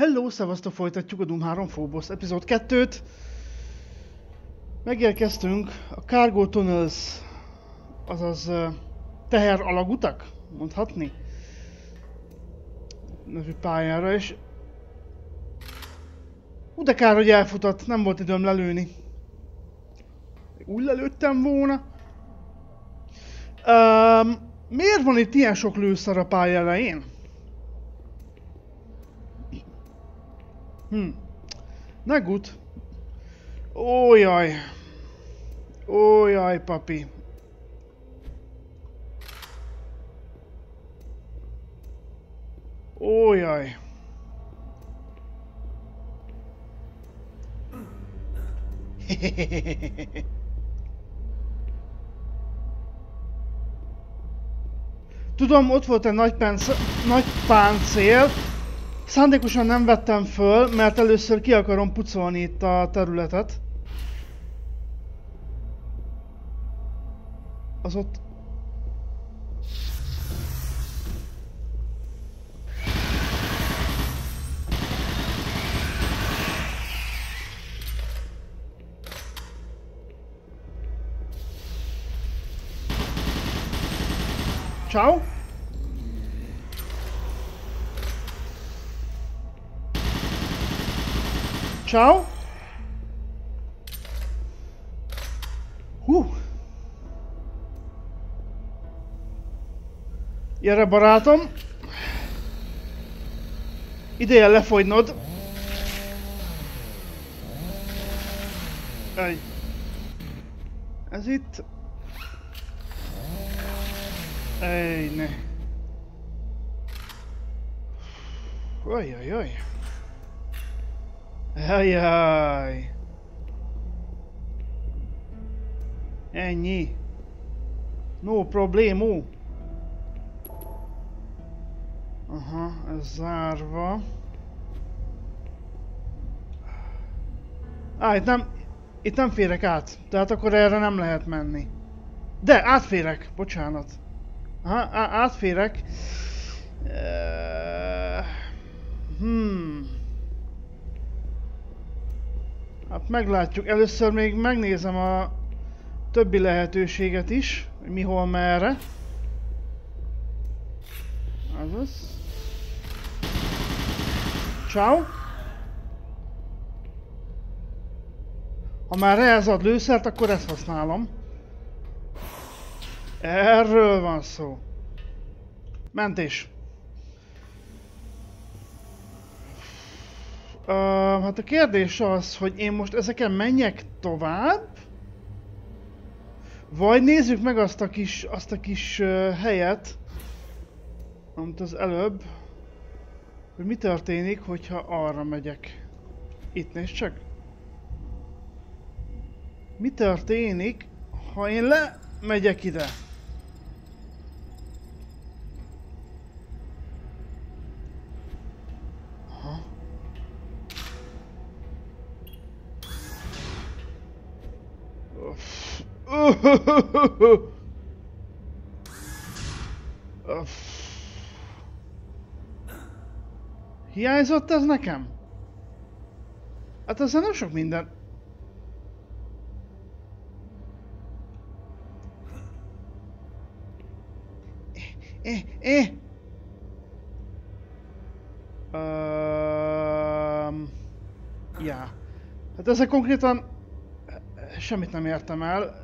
Hello, szevasztok, folytatjuk a Doom 3 Phobos epizód 2-t. Megérkeztünk a Cargo Tunnels, azaz uh, teher alagutak, mondhatni, nevű pályára, és Hú, de kár, hogy elfutott, nem volt időm lelőni. Úgy lelőttem volna. Um, miért van itt ilyen sok lőszar a pálya elején? Hm. Na gut. Ó, jaj. Ó, jaj, papi. Ó, jaj. Tudom, ott volt egy nagy, pensz, nagy páncél. Szándékosan nem vettem föl, mert először ki akarom pucolni itt a területet. Az ott... Ciao. Ciao. Hú. Gyere barátom. Ideje lefogynod. Egy. Ez itt. Ej, ne. Ajajaj. Ajaj. Ennyi. No problémó. Aha, ez zárva. Á, itt nem, itt nem férek át. Tehát akkor erre nem lehet menni. De, átférek. Bocsánat. Aha, á, átférek. Hmm. Hát meglátjuk. Először még megnézem a többi lehetőséget is, hogy mi hol merre. Azaz. Ciao. Ha már ehhez ad lőszert, akkor ezt használom. Erről van szó. Mentés. Uh, hát a kérdés az, hogy én most ezeken menjek tovább? Vagy nézzük meg azt a kis, azt a kis uh, helyet, amit az előbb, hogy mi történik, hogyha arra megyek. Itt nézd csak. Mi történik, ha én le megyek ide? Hiányzott ez nekem? Hát ezzel nem sok minden. Eh, eh. Um, ja. Hát ezzel konkrétan semmit nem értem el.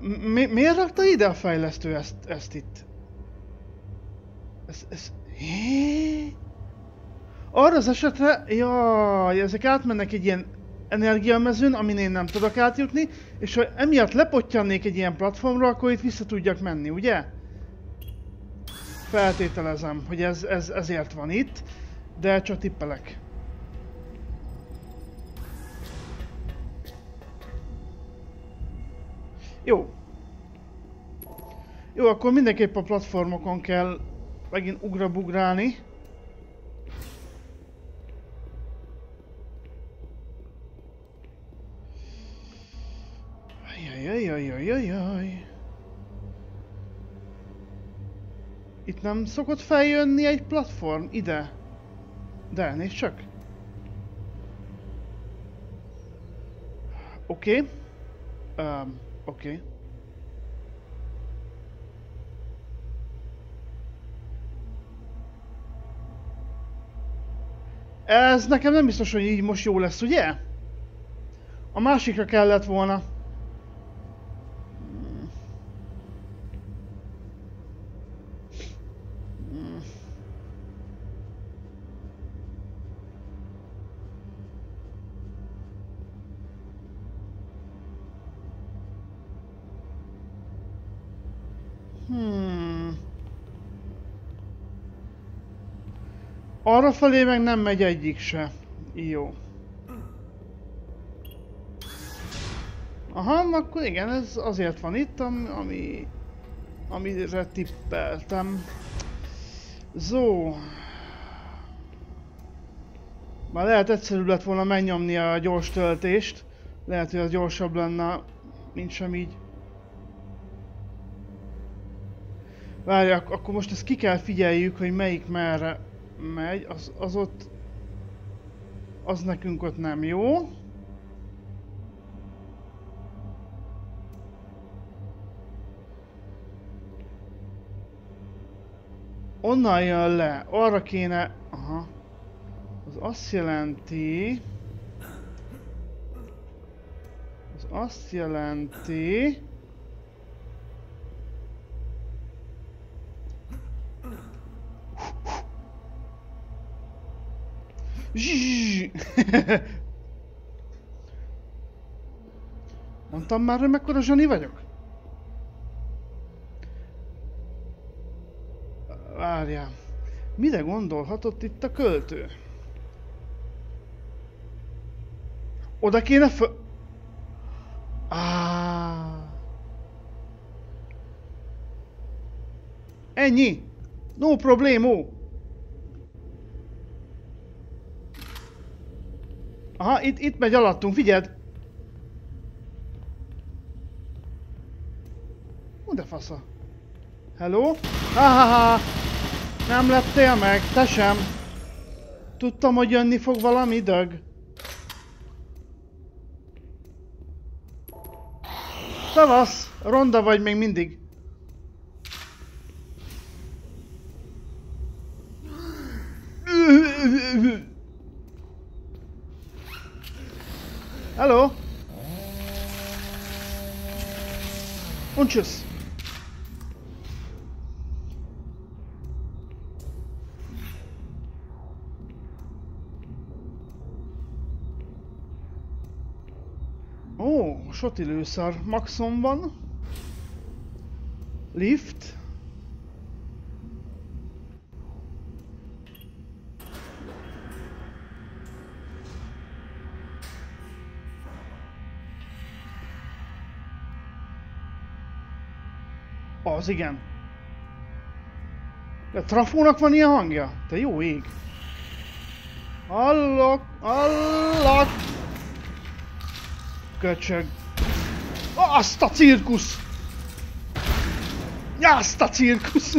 Mi, miért rakta ide a fejlesztő ezt, ezt itt? Ez, ez... Arra az esetre, jaj, ezek átmennek egy ilyen energiamezőn, amin én nem tudok átjutni, és ha emiatt lepottyannék egy ilyen platformra, akkor itt vissza tudjak menni, ugye? Feltételezem, hogy ez, ez ezért van itt, de csak tippelek. Jó. Jó, akkor mindenképp a platformokon kell megint ugrabugrálni. Ajajajajajajaj. Itt nem szokott feljönni egy platform ide? De, nézd csak. Oké. Oké. Okay. Ez nekem nem biztos, hogy így most jó lesz, ugye? A másikra kellett volna. Arra felé meg nem megy egyik se. Jó. Aha, akkor igen, ez azért van itt, ami... Amire tippeltem. Zó. Már lehet egyszerűbb lett volna megnyomni a gyors töltést. Lehet, hogy az gyorsabb lenne, mint sem így. Várjak, akkor most ezt ki kell figyeljük, hogy melyik merre megy. Az, az ott... Az nekünk ott nem jó. Onnan jön le. Arra kéne... Aha. Az azt jelenti... Az azt jelenti... Mondtam már, hogy mekkora zsani vagyok? Várjál. Mire gondolhatott itt a költő? Oda kéne föl... Ah. Ennyi! No problémó! Aha, itt, itt megy alattunk, figyeld! Hú, de fasza. Hello? Ha, ha, ha. Nem lettél meg, te sem. Tudtam, hogy jönni fog valami dög. Szavasz! Ronda vagy még mindig. Und tschüss. Ó, soti lőszar maxon van. Lift. Az igen. A trafónak van ilyen hangja? Te jó ég. Hallok, hallok. Köcsög. Azt a cirkusz! Azt a cirkusz!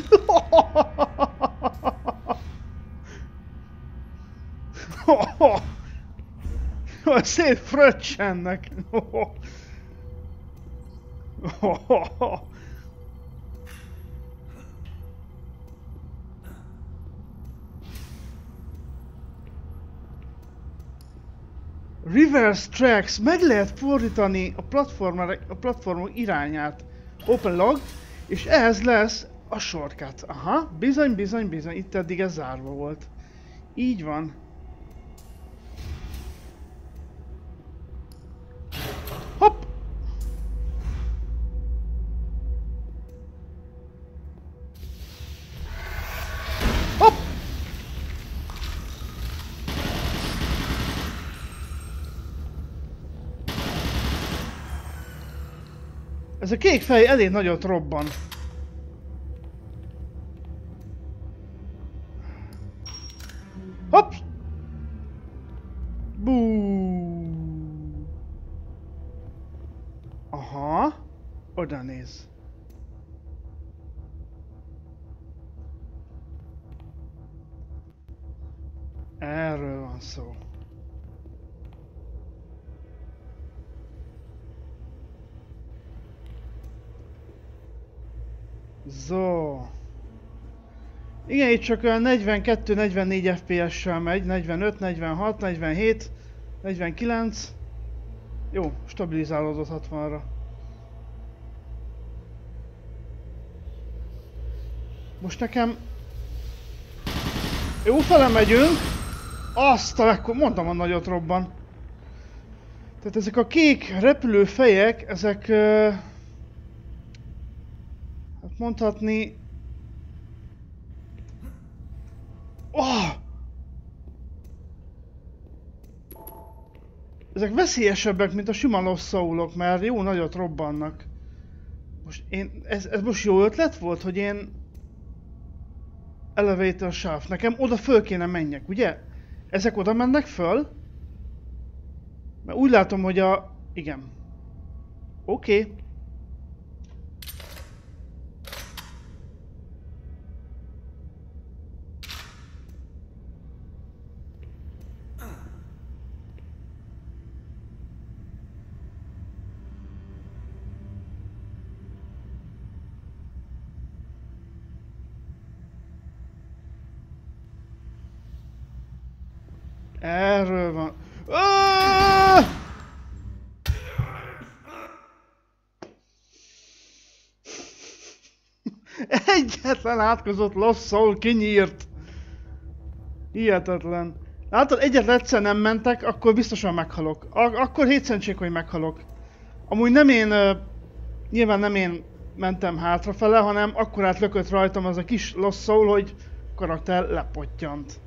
Szép fröccsennek! Reverse tracks, meg lehet fordítani a, a platformok irányát. Open log, és ehhez lesz a shortcut. Aha, bizony, bizony, bizony, itt eddig ez zárva volt. Így van. Ez a kék fej elég nagyot robban. Igen, itt csak olyan 42-44 FPS-sel megy, 45, 46, 47, 49. Jó, stabilizálódott 60-ra. Most nekem... Jó fele megyünk. Azt a legkor... Mondtam, a nagyot robban. Tehát ezek a kék repülő fejek, ezek... Hát mondhatni... Oh! Ezek veszélyesebbek, mint a sima lost soulok, mert jó nagyot robbannak. Most én... Ez, ez most jó ötlet volt, hogy én elevator shaft. Nekem oda föl kéne menjek, ugye? Ezek oda mennek föl? Mert úgy látom, hogy a... Igen. Oké. Okay. Erről van. Egyetlen átkozott Lost kinyírt. Hihetetlen. Látod, egyetlen egyszer nem mentek, akkor biztosan meghalok. Ak akkor hétszentség, hogy meghalok. Amúgy nem én, uh, nyilván nem én mentem hátrafele, hanem akkor átlökött rajtam az a kis Lost hogy karakter lepottyant.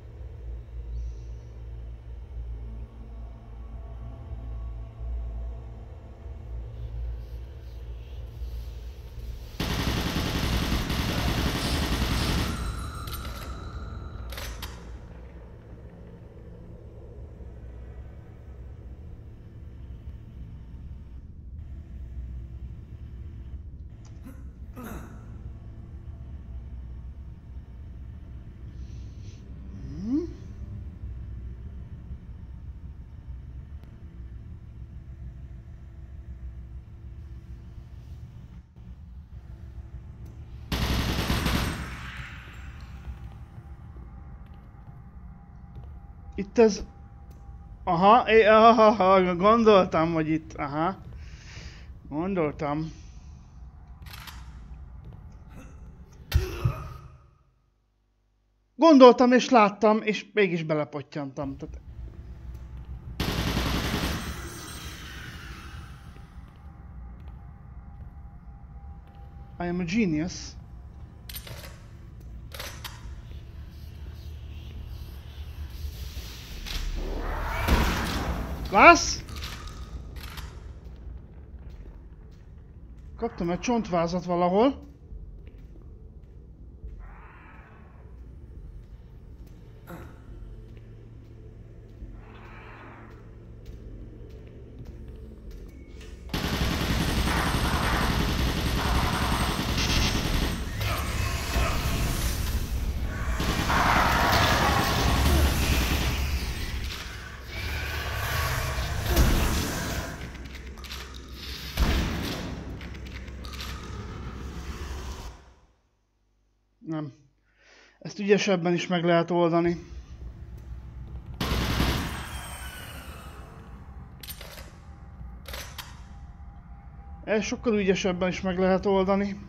Itt ez... Aha, é, aha, gondoltam, hogy itt, aha. Gondoltam. Gondoltam és láttam, és mégis belepottyantam. Tehát... I am a genius. Lász? Kaptam egy csontvázat valahol. Ezt ügyesebben is meg lehet oldani. Ez sokkal ügyesebben is meg lehet oldani.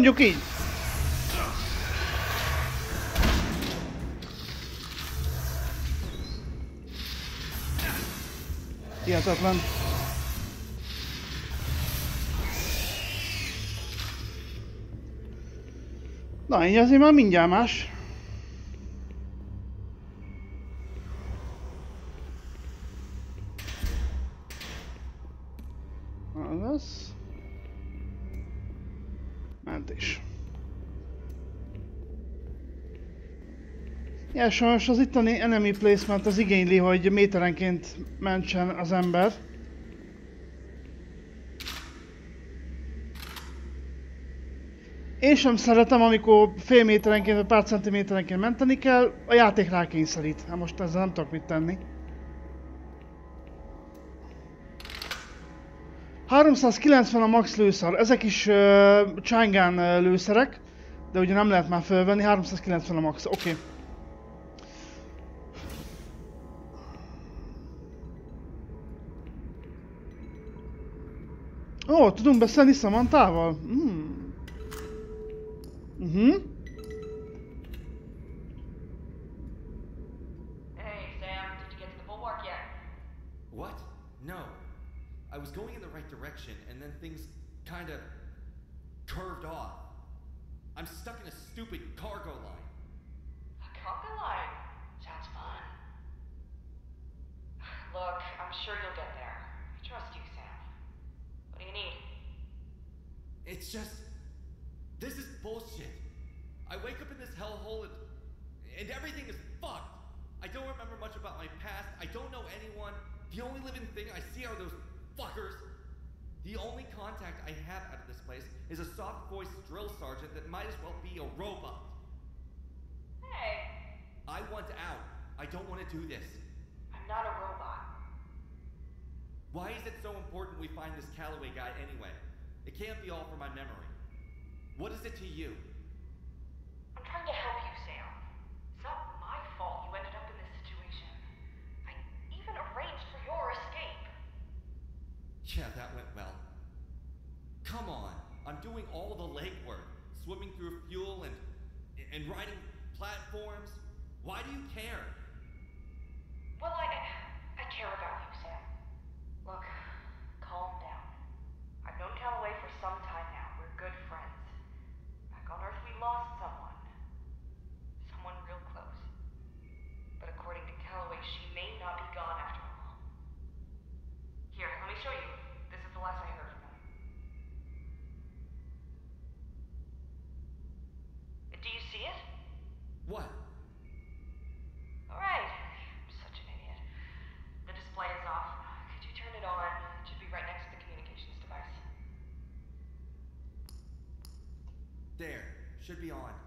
Mondjuk így. Hihetetlen. Na, így azért már mindjárt más. Ja, sajnos az itteni enemy placement az igényli, hogy méterenként mentsen az ember. Én sem szeretem, amikor fél méterenként vagy pár centiméterenként menteni kell, a játék rákényszerít. Hát most ezzel nem tudok mit tenni. 390 a max lőszar, ezek is uh, Chang'an uh, lőszerek, de ugye nem lehet már fölvenni, 390 a max, oké. Okay. Oh, tudunk beszélni Samantával? Hmm. Mhm. Mm Hey, Sam, did you get to the bulwark yet? What? No. I was going in the right direction, and then things kind of curved off. I'm stuck in a stupid cargo line. A conga line. Sounds fun. Look, I'm sure you'll get there. I trust you, Sam. Need? It's just. This is bullshit. I wake up in this hellhole and. and everything is fucked. I don't remember much about my past. I don't know anyone. The only living thing I see are those fuckers. The only contact I have out of this place is a soft voiced drill sergeant that might as well be a robot. Hey, I want out. I don't want to do this. I'm not a robot. Why is it so important we find this Calloway guy anyway? It can't be all for my memory. What is it to you? I'm trying to help you, Sam. It's not my fault you ended up in this situation. I even arranged for your escape. Yeah, that went well. Come on. I'm doing all the legwork. Swimming through fuel and and riding platforms. Why do you care? Well, I I care about you, Sam. Look, calm down. I've known Calloway for some time now. We're good friends. Back on Earth, we lost someone. Someone real close. But according to Calloway, she may not be gone after all. Here, let me show you. This is the last I heard from him. Do you see it? What? Alright. I'm such an idiot. The display is off. Could you turn it on? It should be right next to the communications device. There. Should be on.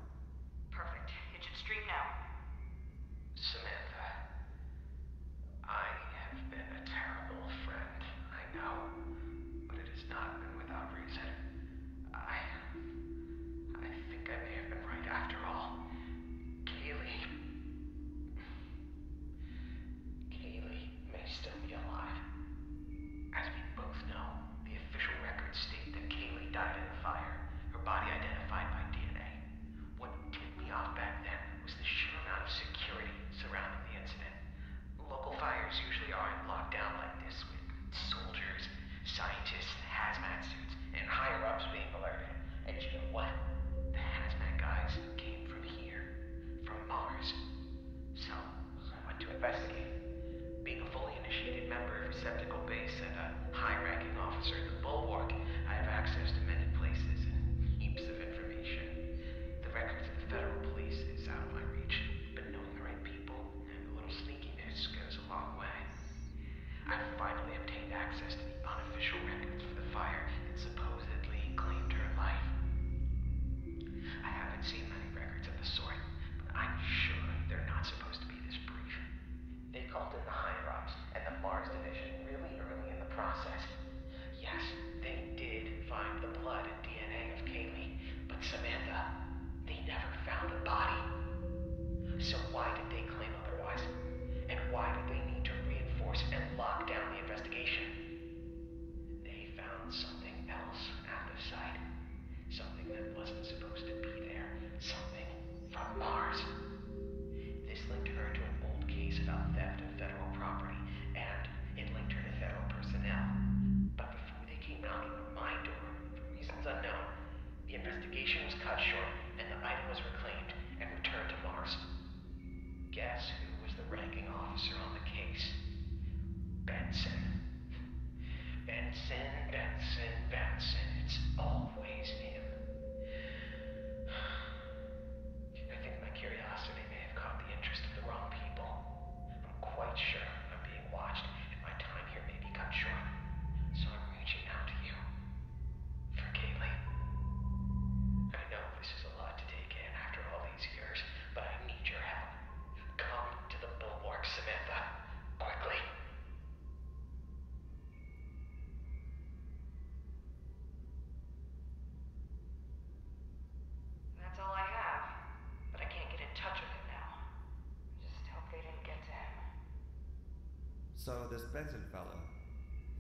So, this Benson fellow,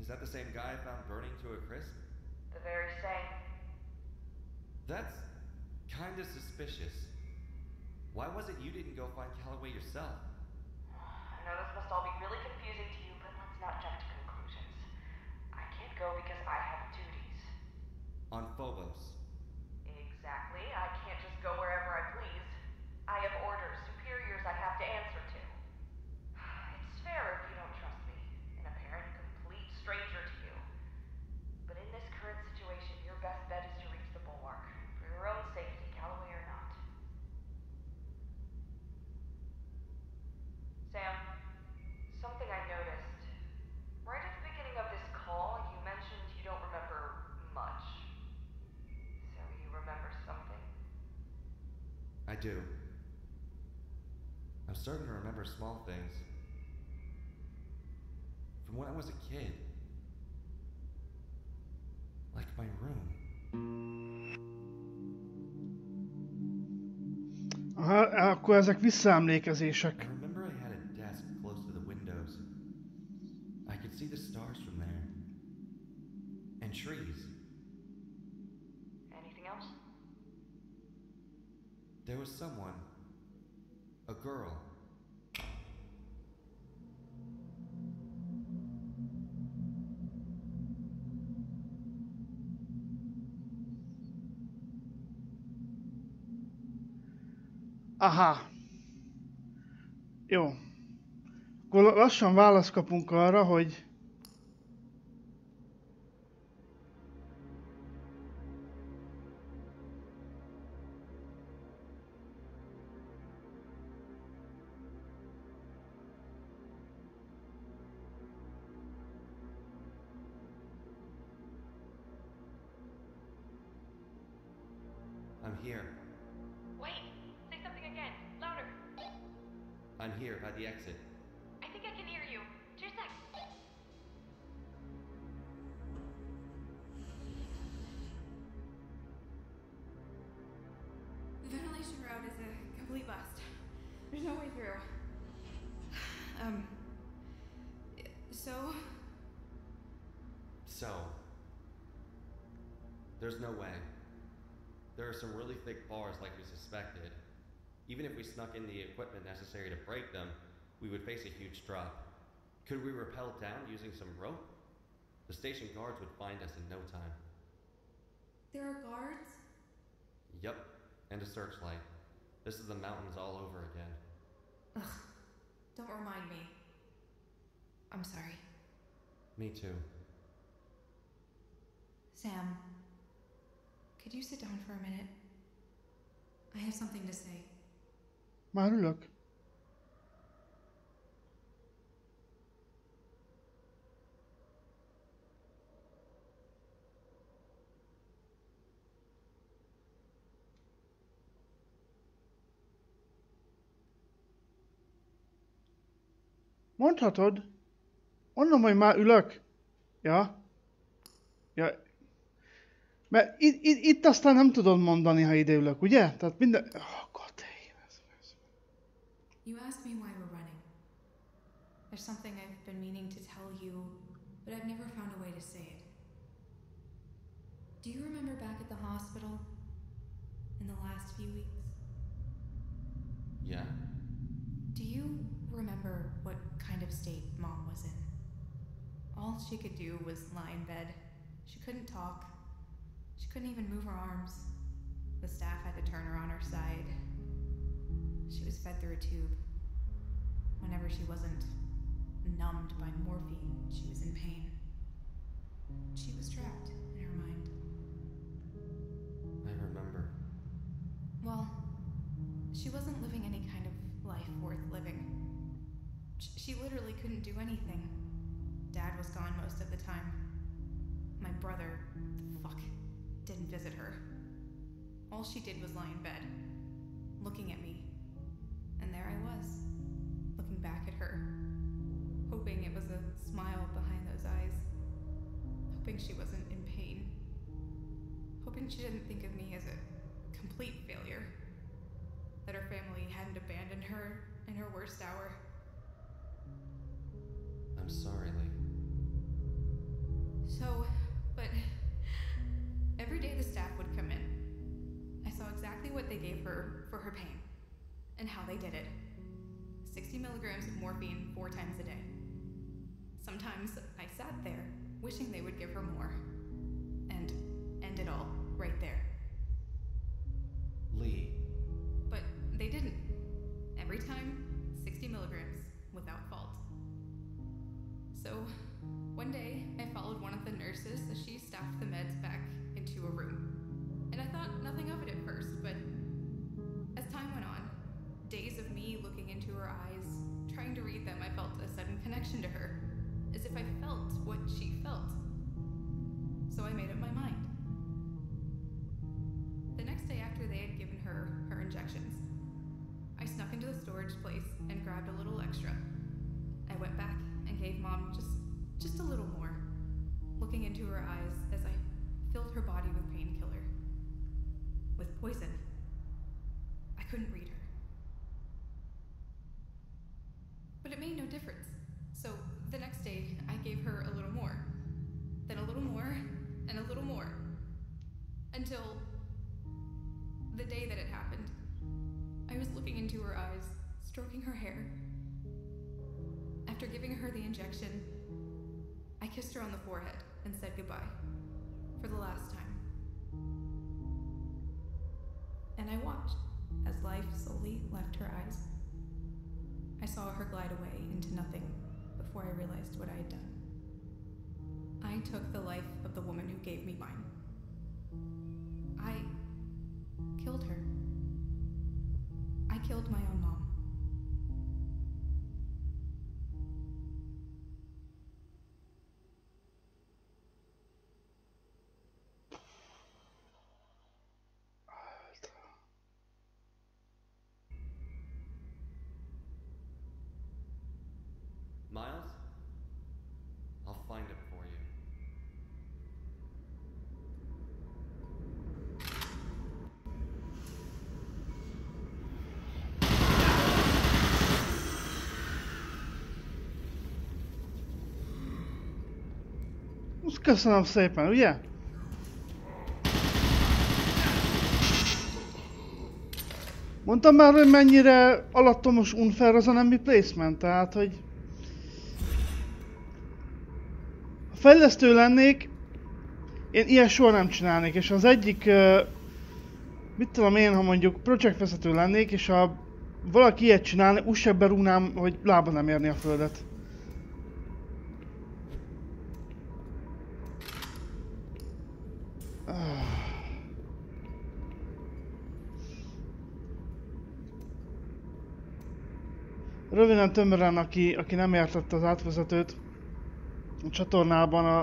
is that the same guy I found burning to a crisp? The very same. That's kinda suspicious. Why was it you didn't go find Calloway yourself? I know this must all be really confusing to you, but let's not jump to conclusions. I can't go because I have duties. On Phobos. Exactly. I can't just go wherever I please. I have orders, superiors I have to answer to. It's fair if you don't trust me, an apparent complete stranger to you. But in this current situation, your best bet is to reach the bulwark. For your own safety, Calloway or not. Sam, something I noticed. Right at the beginning of this call, you mentioned you don't remember much. So you remember something? I do. I'm starting to remember small things. From when I was a kid. Like my room. Aha, akkor ezek visszaemlékezések. Aha. Jó. Akkor lassan választ kapunk arra, hogy thick bars like we suspected. Even if we snuck in the equipment necessary to break them, we would face a huge drop. Could we rappel down using some rope? The station guards would find us in no time. there are guards? Yep, and a searchlight. This is the mountains all over again. Ugh. Don't remind me. I'm sorry. Me too. Sam, could you sit down for a minute? I have something to say. ülök. Mondhatod. Mondom, hogy már ülök. Ja. Ja. Mert itt, itt, itt aztán nem tudod mondani, ha ide ülök, ugye? Tehát minden... Oh, God damn. ez- ez- You asked me why we're running. There's something I've been meaning to tell you, but I've never found a way to say it. Do you remember back at the hospital in the last few weeks? Yeah? Do you remember what kind of state mom was in? All she could do was lie in bed. She couldn't talk. She couldn't even move her arms. The staff had to turn her on her side. She was fed through a tube. Whenever she wasn't numbed by morphine, she was in pain. She was trapped in her mind. I remember. Well, she wasn't living any kind of life worth living. She literally couldn't do anything. Dad was gone most of the time. My brother, fuck, didn't visit her. All she did was lie in bed, looking at me. And there I was, looking back at her, hoping it was a smile behind those eyes, hoping she wasn't in pain, hoping she didn't think of me as a complete failure, that her family hadn't abandoned her in her worst hour. I'm sorry, Lee. So, but every day the staff would come in. I saw exactly what they gave her for her pain and how they did it 60 milligrams of morphine four times a day. Sometimes I sat there wishing they would give her more and end it all right there. Lee. But they didn't. Every time, 60 milligrams without fault. So, one day, I followed one of the nurses as she stacked the meds back a room. And I thought nothing of it at first, but as time went on, days of me looking into her eyes, trying to read them, I felt a sudden connection to her, as if I felt what she felt. So I made up my mind. The next day after they had given her her injections, I snuck into the storage place and grabbed a little extra. I went back and gave mom just just a little more, looking into her eyes as I filled her body with painkiller. With poison. I couldn't read gave me mine. I killed her. Köszönöm szépen, ugye? Mondtam már, hogy mennyire alattomos unfair az a nemi placement, tehát hogy... Ha fejlesztő lennék, én ilyen soha nem csinálnék, és az egyik... ö, mit tudom én, ha mondjuk projektvezető lennék, és ha valaki ilyet csinálna, úgy se berúgnám, hogy lába nem érni a földet. Röviden tömören, aki, aki nem értette az átvezetőt, a csatornában a,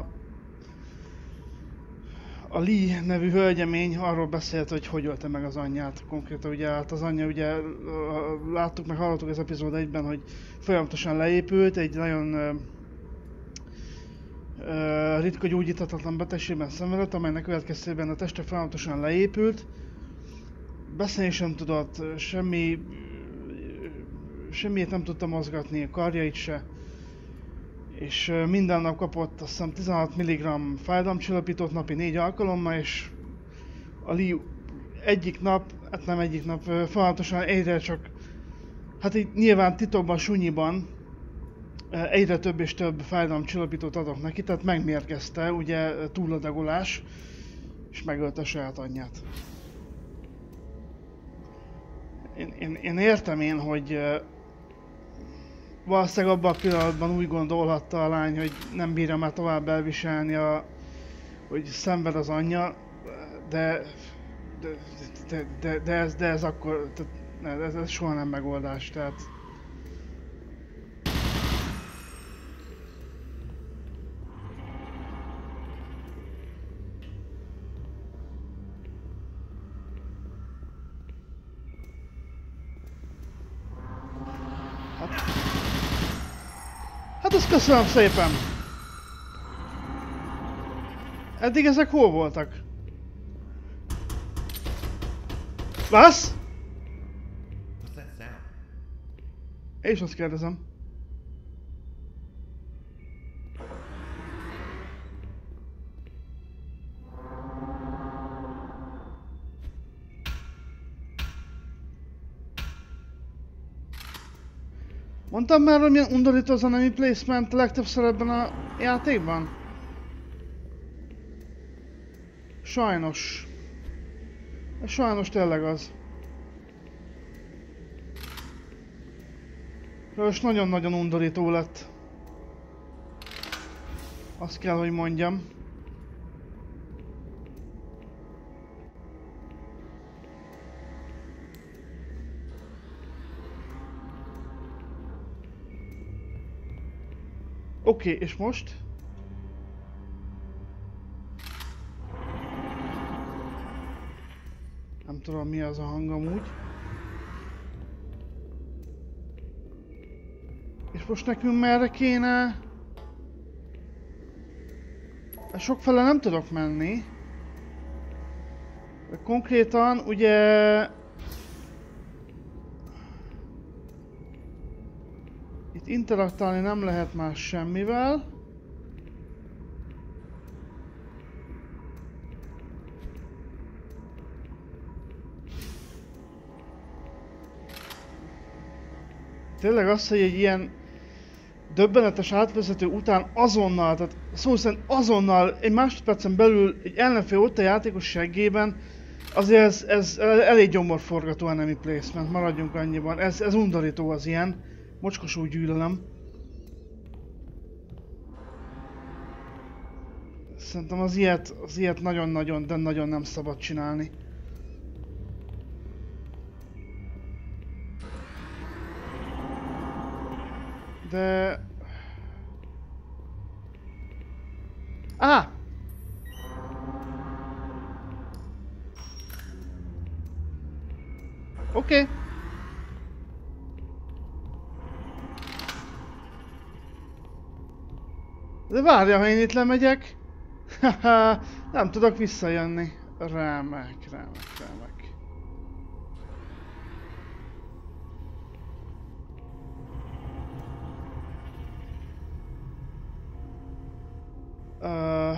a Lee nevű hölgyemény arról beszélt, hogy hogy ölte meg az anyját. Konkrétan ugye hát az anyja ugye láttuk meg hallottuk az epizód egyben, hogy folyamatosan leépült, egy nagyon ritka gyógyíthatatlan betegségben szenvedett, amelynek következtében a teste folyamatosan leépült. Beszélni sem tudott, semmi semmiért nem tudta mozgatni, a karjait se. És minden nap kapott azt hiszem 16 mg fájdalomcsillapítót napi 4 alkalommal, és a Lee egyik nap, hát nem egyik nap, folyamatosan egyre csak, hát így nyilván titokban, sunyiban egyre több és több fájdalomcsillapítót adok neki, tehát megmérgezte, ugye ö, túladagolás, és megölte saját anyját. Én, én, én értem én, hogy ö, valószínűleg abban a pillanatban úgy gondolhatta a lány, hogy nem bírja már tovább elviselni, a, hogy szenved az anyja, de de, de, de, de, ez, de ez akkor, tehát, ez, ez soha nem megoldás, tehát Hát azt köszönöm szépen! Eddig ezek hol voltak? Sound? És azt kérdezem. Mondtam már, hogy milyen undorító az enemy placement legtöbbször ebben a játékban? Sajnos. Sajnos tényleg az. És nagyon-nagyon undorító lett. Azt kell, hogy mondjam. Oké, okay, és most? Nem tudom mi az a hang amúgy. És most nekünk merre kéne? Sokfele nem tudok menni. Konkrétan ugye... interaktálni nem lehet más semmivel. Tényleg az, hogy egy ilyen döbbenetes átvezető után azonnal, tehát szó szerint azonnal, egy másodpercen belül egy ellenfél ott a játékos seggében, azért ez, ez elég gyomorforgató enemy placement, maradjunk annyiban. Ez, ez undorító az ilyen. Mocskosú gyűlölöm. Szerintem az ilyet, az ilyet nagyon-nagyon, de nagyon nem szabad csinálni. De... Ah! Oké. Okay. De várja, ha én itt lemegyek. nem tudok visszajönni. Remek, remek, remek. Uh,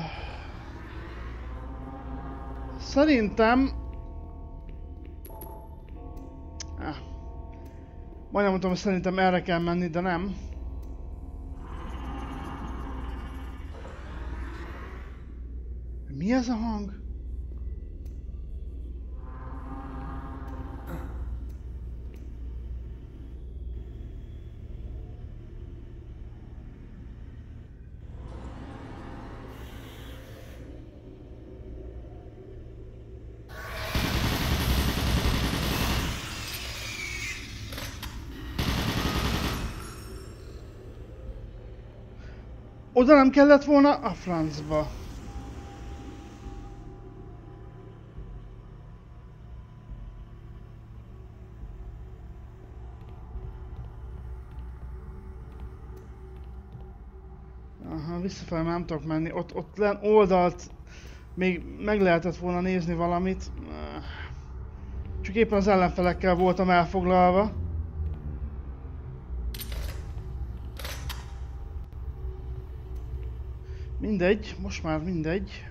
szerintem... Ah, majdnem mondtam, hogy szerintem erre kell menni, de nem. Mi ez a hang? Oda nem kellett volna a francba. Visszafelé nem tudok menni. Ott, ott len oldalt még meg lehetett volna nézni valamit. Csak éppen az ellenfelekkel voltam elfoglalva. Mindegy, most már mindegy.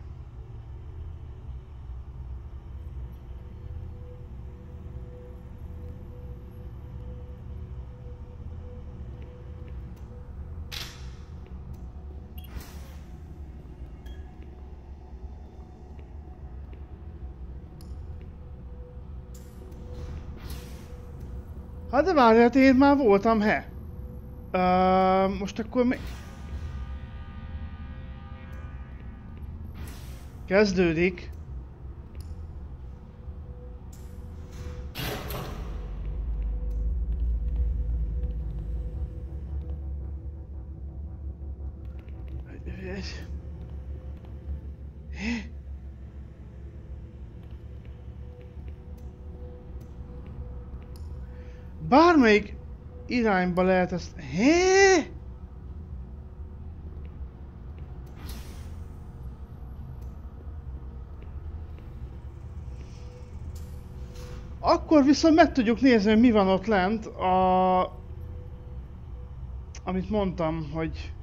De várjál, én már voltam, he? Uh, most akkor mi... Kezdődik. Irányba lehet ezt... Hé? Akkor viszont meg tudjuk nézni, hogy mi van ott lent, a... Amit mondtam, hogy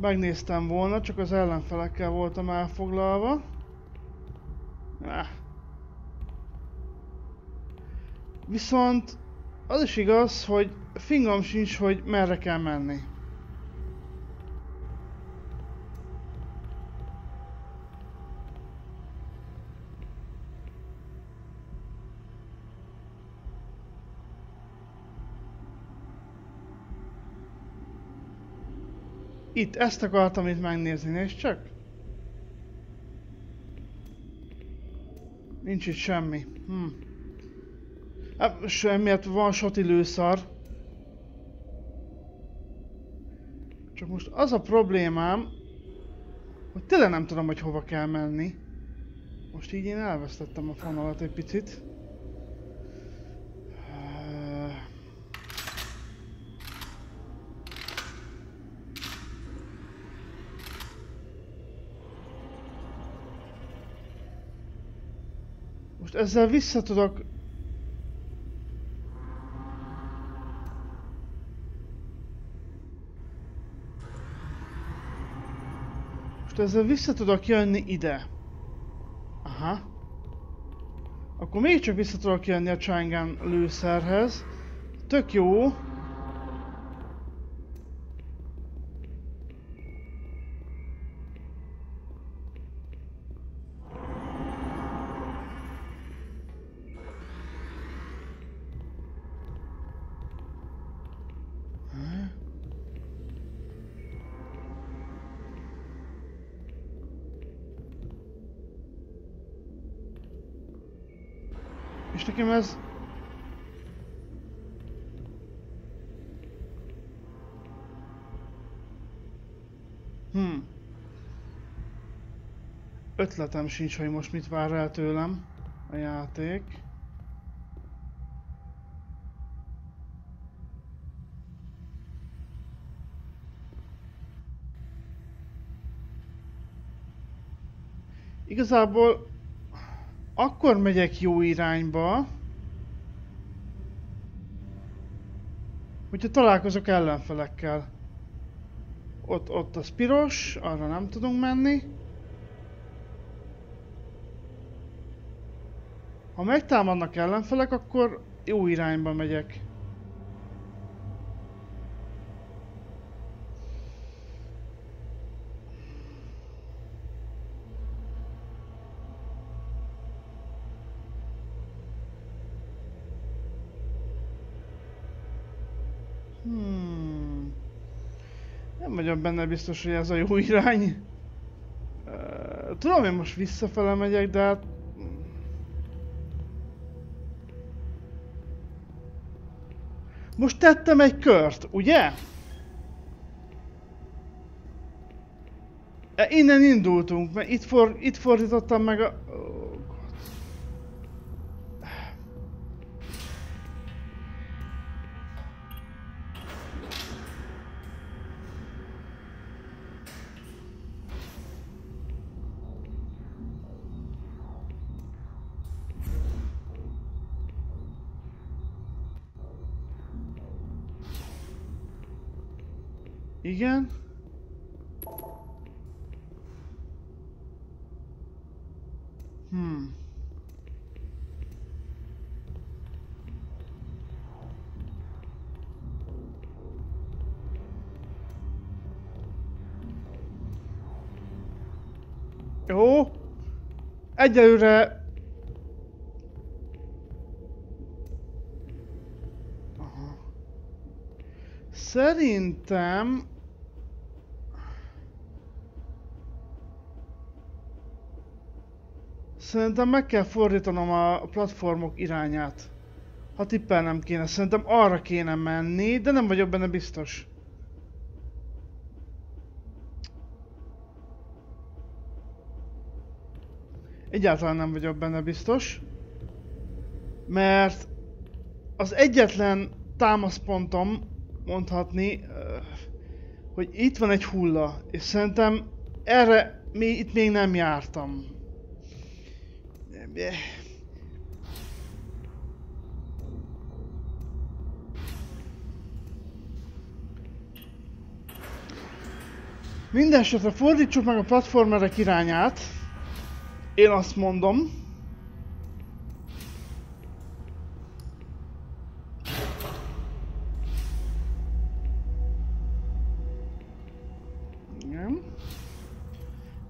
megnéztem volna, csak az ellenfelekkel voltam elfoglalva. Viszont Az is igaz, hogy fingom sincs, hogy merre kell menni. Itt, ezt akartam itt megnézni, nézd csak. Nincs itt semmi. Hm. Hát, semmiért van soti lőszar. Csak most az a problémám, hogy tényleg nem tudom, hogy hova kell menni. Most így én elvesztettem a fonalat egy picit. Most ezzel vissza tudok... Most ezzel vissza tudok jönni ide. Aha. Akkor még csak vissza tudok jönni a Chang'an lőszerhez. Tök jó. Ötletem sincs, hogy most mit vár el tőlem a játék. Igazából akkor megyek jó irányba, hogyha találkozok ellenfelekkel. Ott, ott az piros, arra nem tudunk menni. Megtámadnak ellenfelek, akkor jó irányba megyek. Hmm. Nem vagyok benne biztos, hogy ez a jó irány. Tudom, hogy most visszafele megyek, de hát... Most tettem egy kört, ugye? E, innen indultunk, mert itt, for, itt fordítottam meg a... Igen. Hmm. Jó. Egyelőre... Aha. Szerintem... Szerintem meg kell fordítanom a platformok irányát. Ha tippelnem kéne, szerintem arra kéne menni, de nem vagyok benne biztos. Egyáltalán nem vagyok benne biztos. Mert az egyetlen támaszpontom mondhatni, hogy itt van egy hulla, és szerintem erre mi, itt még nem jártam. Yeah. Mindenesetre fordítsuk meg a platformerek irányát. Én azt mondom. Igen.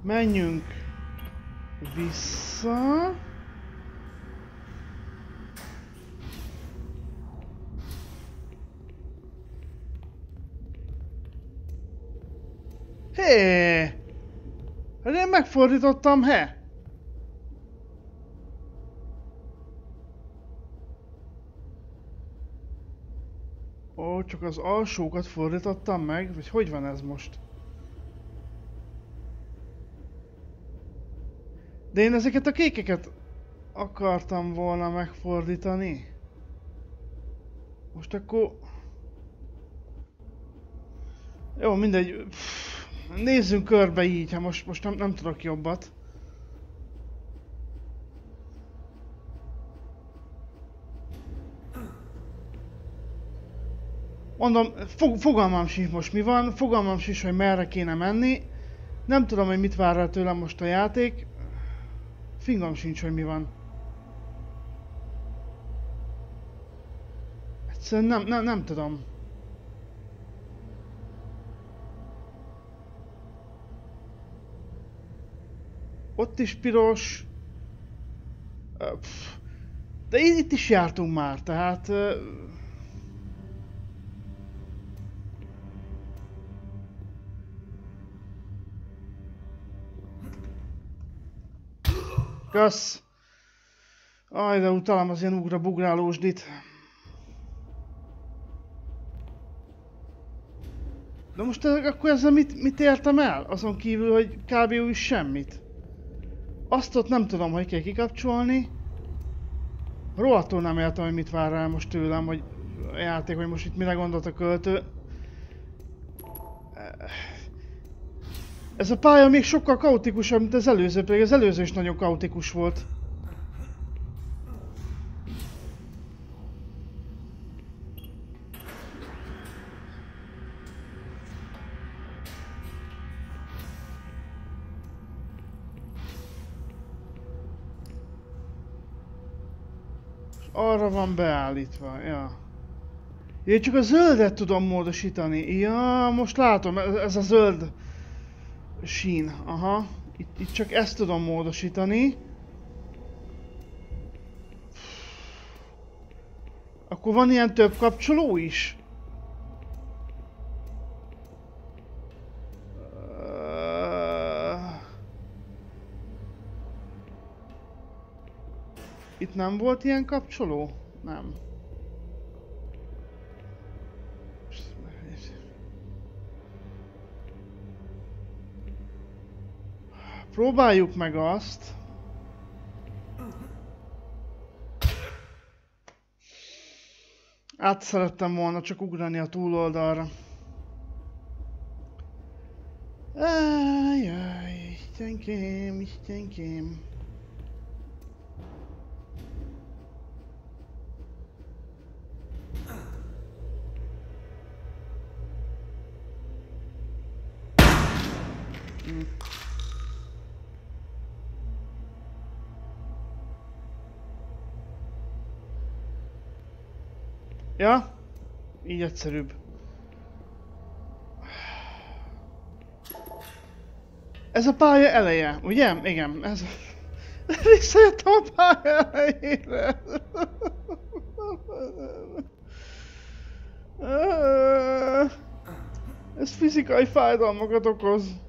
Menjünk vissza. Hé! Hát én megfordítottam, he? Ó, csak az alsókat fordítottam meg? Vagy hogy van ez most? De én ezeket a kékeket akartam volna megfordítani. Most akkor... Jó, mindegy. Pff, Nézzünk körbe így, hát most, most nem, nem tudok jobbat. Mondom, fog, fogalmam sincs most mi van, fogalmam sincs, hogy merre kéne menni. Nem tudom, hogy mit vár el tőlem most a játék. Fingam sincs, hogy mi van. Egyszerűen nem, nem, nem tudom. Ott is piros. De itt is jártunk már, tehát... Kösz! Aj, de utálom az ilyen ugra-bugrálósdit. De most akkor ezzel mit, mit értem el? Azon kívül, hogy kb. úgy semmit. Azt ott nem tudom, hogy kell kikapcsolni. Rohadtul nem értem, hogy mit vár el most tőlem, hogy a játék, hogy most itt mire gondolt a költő. Ez a pálya még sokkal kaotikusabb, mint az előző, pedig az előző is nagyon kaotikus volt. Arra van beállítva, ja. Én csak a zöldet tudom módosítani. Ja, most látom, ez, a zöld sín. Aha. Itt, itt csak ezt tudom módosítani. Akkor van ilyen több kapcsoló is? Itt nem volt ilyen kapcsoló? Nem. Próbáljuk meg azt. Át szerettem volna csak ugrani a túloldalra. Ajjaj, istenkém, istenkém. Ja? Így egyszerűbb. Ez a pálya eleje, ugye? Igen, ez... Visszajöttem a pálya elejére. Ez fizikai fájdalmakat okoz.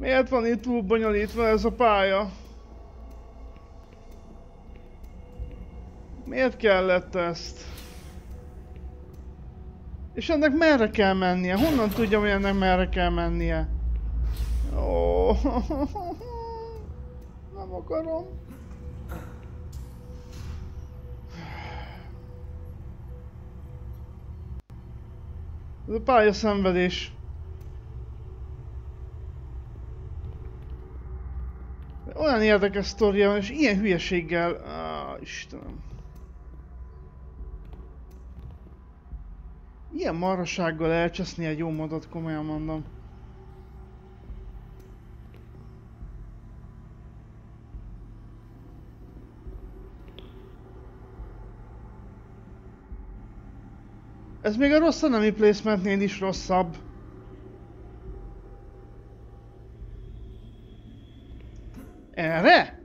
Miért van itt túl bonyolítva ez a pálya? Miért kellett ezt? És ennek merre kell mennie? Honnan tudjam, hogy ennek merre kell mennie? Ó, nem akarom. Ez a pálya szenvedés. Olyan érdekes sztoria van, és ilyen hülyeséggel... Ah, Istenem. Ilyen marhasággal elcseszni egy jó modot, komolyan mondom. Ez még a rossz enemy placementnél is rosszabb. Erre?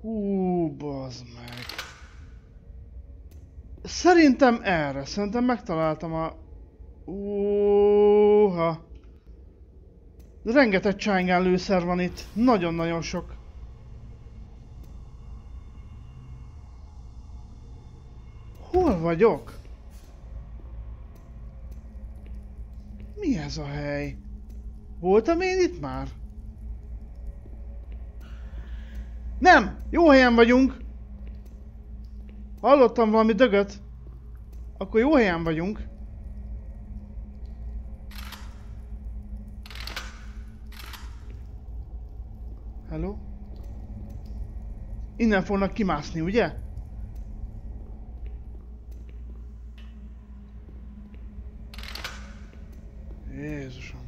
Hú, bazd meg. Szerintem erre. Szerintem megtaláltam a... Úha. Rengeteg csángán lőszer van itt. Nagyon-nagyon sok. Hol vagyok? Mi ez a hely? Voltam én itt már? Nem! Jó helyen vagyunk! Hallottam valami dögöt. Akkor jó helyen vagyunk. Hello? Innen fognak kimászni, ugye? Jézusom.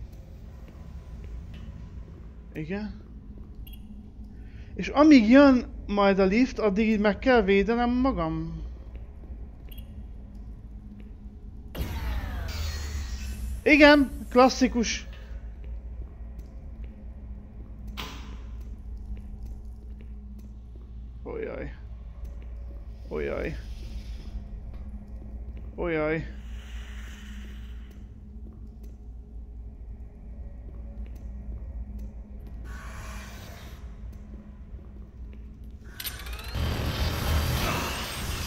Igen? És amíg jön majd a lift, addig így meg kell védenem magam. Igen, klasszikus. Ojaj. Ojaj. Ojaj.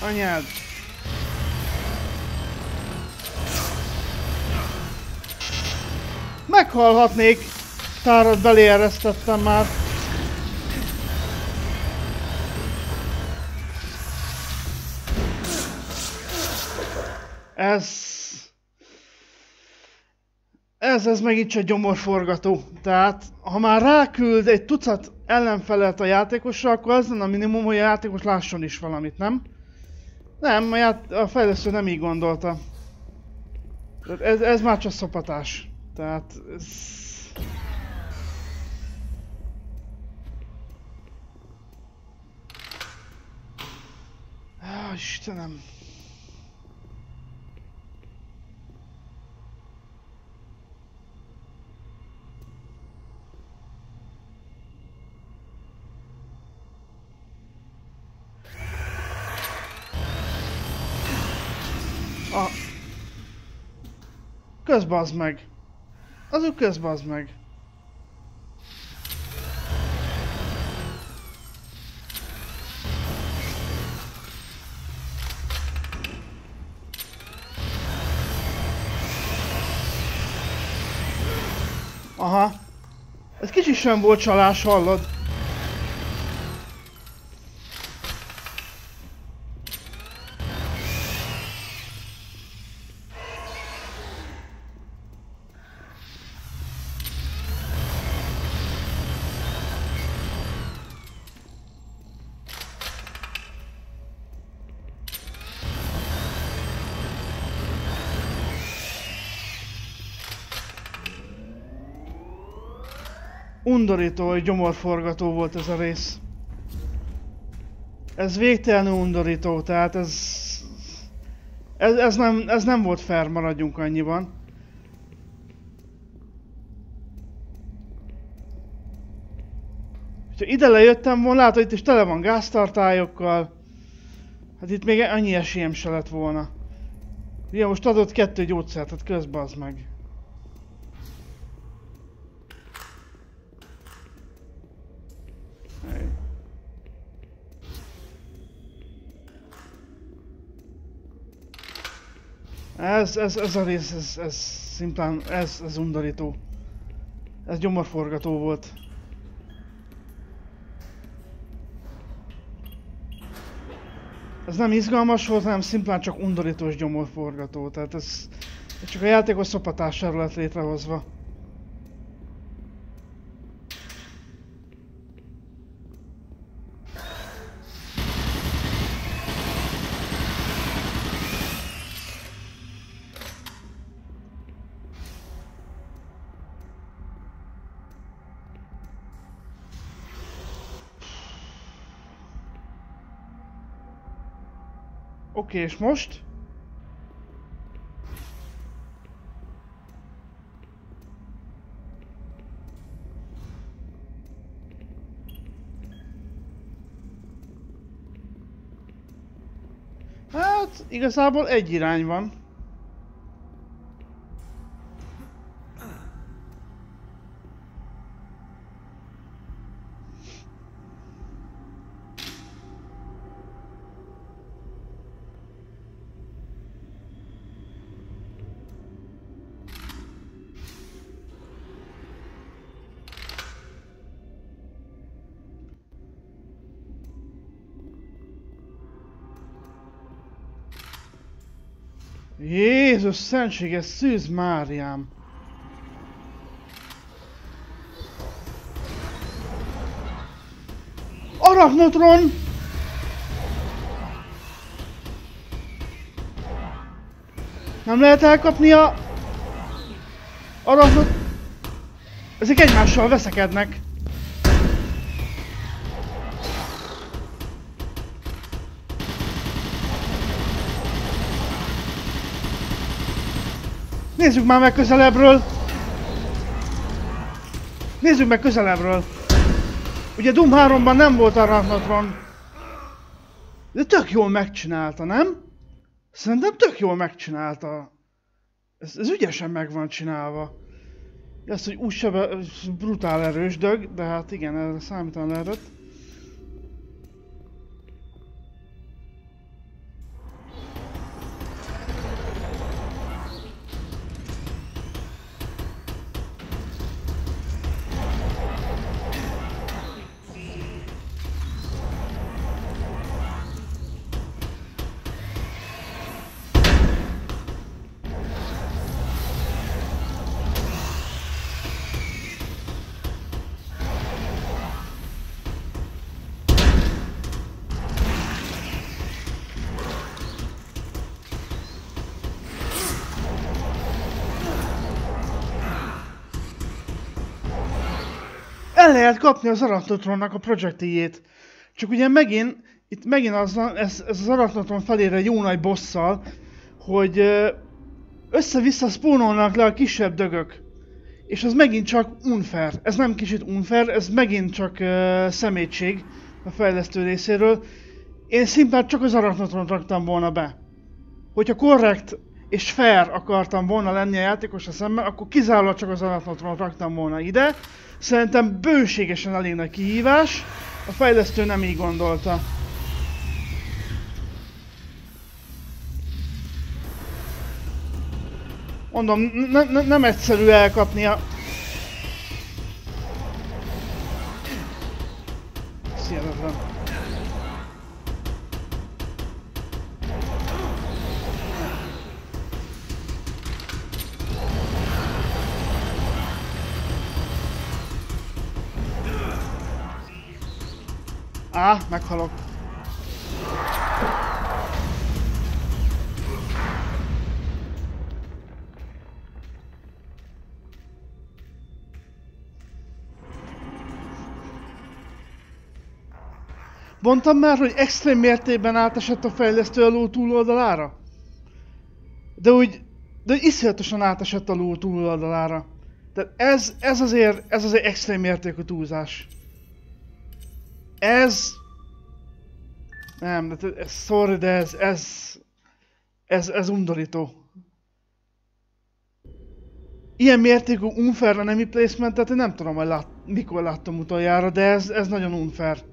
Anyád! Meghalhatnék! Tárat belé eresztettem már. Ez... Ez, ez meg itt csak gyomorforgató. Tehát, ha már ráküld egy tucat ellenfelet a játékosra, akkor az lenne a minimum, hogy a játékos lásson is valamit, nem? Nem, a, ját- a fejlesztő nem így gondolta. Ez, ez már csak szopatás. Tehát ez... Á, Istenem. A... Közbazd meg. Azok közbazd meg. Aha. Ez kicsit sem volt csalás, hallod? Undorító, hogy gyomorforgató volt ez a rész. Ez végtelenül undorító, tehát ez... Ez, ez, nem, ez nem volt fair, maradjunk annyiban. Ha ide lejöttem volna, látod, itt is tele van gáztartályokkal. Hát itt még annyi esélyem se lett volna. Ugye most adott kettő gyógyszert, hát az meg. Ez, ez, ez a rész, ez, ez szimplán, ez, ez undorító. Ez gyomorforgató volt. Ez nem izgalmas volt, hanem szimplán csak undorítós gyomorforgató. Tehát ez, ez csak a játékos szopatására lett létrehozva. Oké, és most? Hát, igazából egy irány van. Jézus szentséges Szűz Máriám! Arachnotron! Nem lehet elkapni a... Arachnot... Ezek egymással veszekednek. Nézzük már meg közelebbről! Nézzük meg közelebbről! Ugye Doom 3-ban nem volt Arachnotron. De tök jól megcsinálta, nem? Szerintem tök jól megcsinálta. Ez, ez ügyesen meg van csinálva. Ez, hogy úgy sebe, brutál erős dög, de hát igen, ez számítan lehetett. Lehet kapni az Arachnotronnak a projektijét. Csak ugye megint, itt megint az ez, ez az Arachnotron felére egy jó nagy bosszal, hogy össze-vissza spónolnak le a kisebb dögök. És az megint csak unfair. Ez nem kicsit unfair, ez megint csak uh, szemétség a fejlesztő részéről. Én szimplán csak az Arachnotron raktam volna be. Hogyha korrekt és fair akartam volna lenni a játékosra szemben, akkor kizárólag csak az Arachnotron raktam volna ide. Szerintem bőségesen elég nagy kihívás. A fejlesztő nem így gondolta. Mondom, ne, ne, nem egyszerű elkapnia. Hihetetlen. Á, meghalok. Mondtam már, hogy extrém mértékben átesett a fejlesztő a ló túloldalára? De úgy, de úgy iszonyatosan átesett a ló túloldalára. Tehát ez, ez azért, ez azért extrém mértékű túlzás. Ez... Nem, de ez, sorry, de ez, ez, ez, ez undorító. Ilyen mértékű unfair a nemi placementet, én nem tudom, hogy lát, mikor láttam utoljára, de ez, ez nagyon unfair.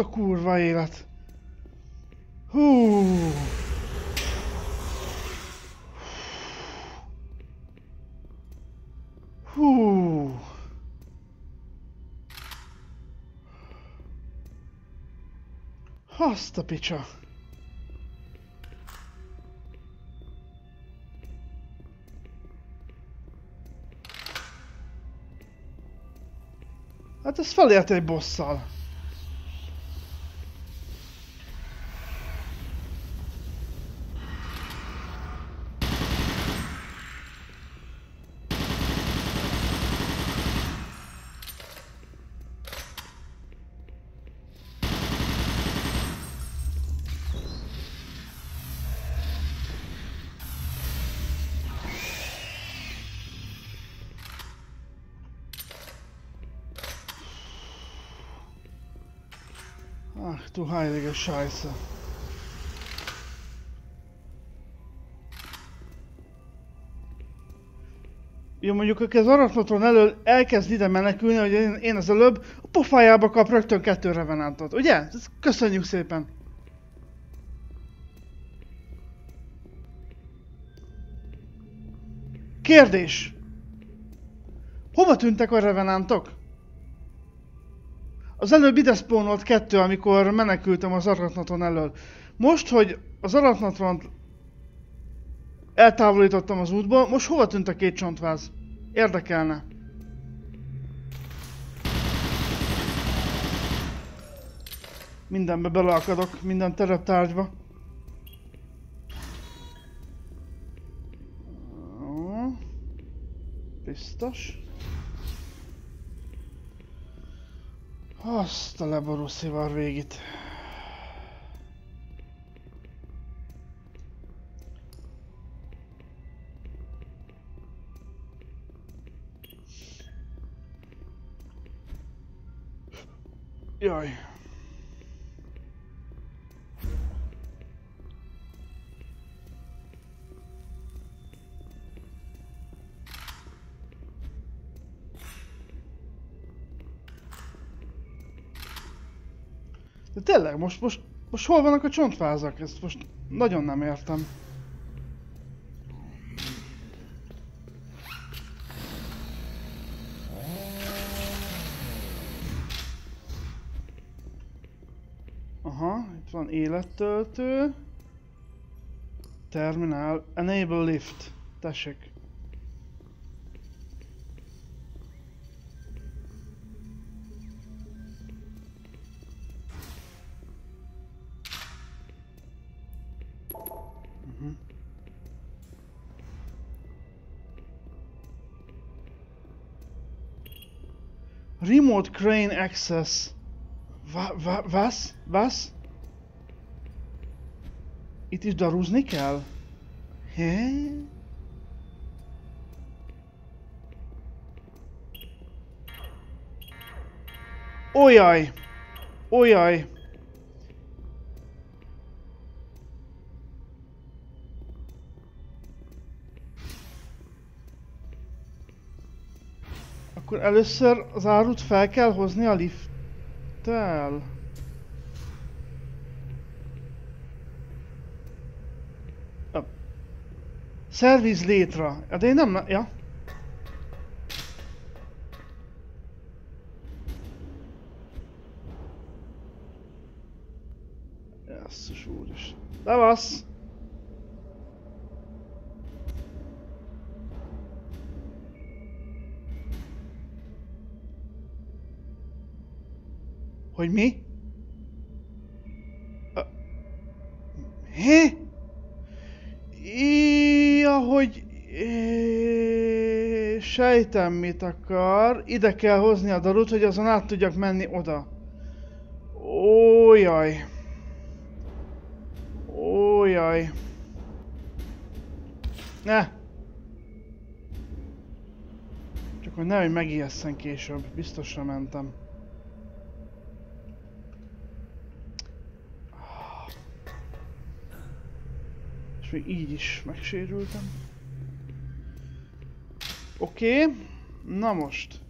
a kurva élet! Hú! Hú! Azt a picsa! Hát ezt felérte egy bosszal. Heilige Scheiße. Jó, mondjuk aki az aratlaton elől elkezd ide menekülni, hogy én, én az előbb, a pofájába kap rögtön kettő revenantot, ugye? Köszönjük szépen. Kérdés. Hova tűntek a revenántok? Az előbb ide spawnolt kettő, amikor menekültem az aratnaton elől. Most, hogy az aratnatont eltávolítottam az útból, most hova tűnt a két csontváz? Érdekelne. Mindenbe beleakadok, minden tereptárgyba. Biztos. Azt a leború szivar végit. Tényleg, most, most, most hol vannak a csontvázak? Ezt most nagyon nem értem. Aha, itt van élettöltő. Terminál. Enable lift. Tessék. Remote crane access. Va, va, was? Was? Itt is darúzni kell? Hé? Ojaj! Ojaj! Akkor először az árut fel kell hozni a lifttel. Szerviz létra. Ja, De én nem... Ja. Jesszus úristen. Levasz! Hogy mi? Ö, Hé? Ja, hogy... Sejtem mit akar. Ide kell hozni a darut, hogy azon át tudjak menni oda. Ó, jaj. Ó, jaj. Ne! Csak hogy nehogy megijesszen később. Biztosra mentem. És még így is megsérültem. Oké. Okay. Na most.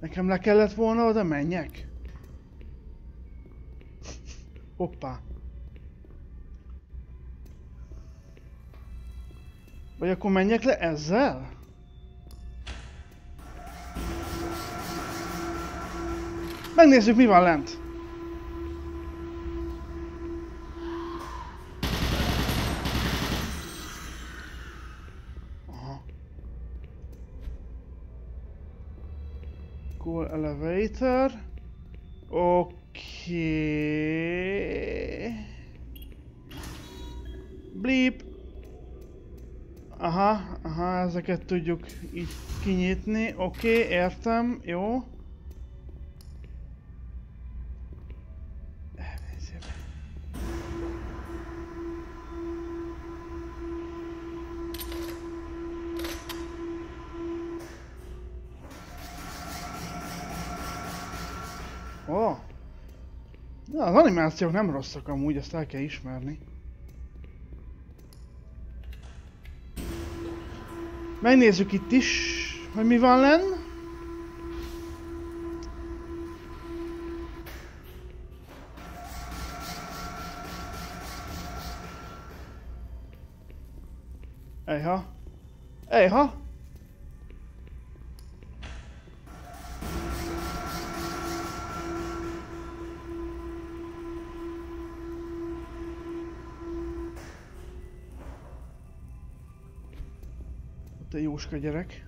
Nekem le kellett volna oda menjek? Hoppá. Vagy akkor menjek le ezzel? Megnézzük mi van lent. Cool elevator. Oké. Okay. Bleep. Aha, aha, ezeket tudjuk így kinyitni. Oké, okay, értem, jó. Ó. Oh. Na, az animációk nem rosszak amúgy, ezt el kell ismerni. Megnézzük itt is, hogy mi van lenn. Ejha. Ejha. Te jóska gyerek.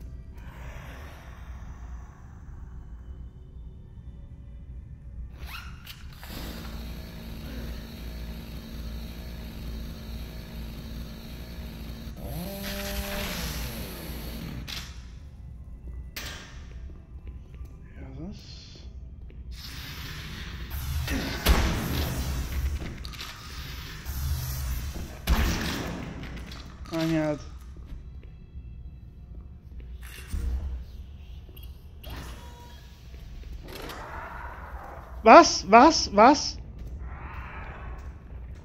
Ez Was? Was? Was?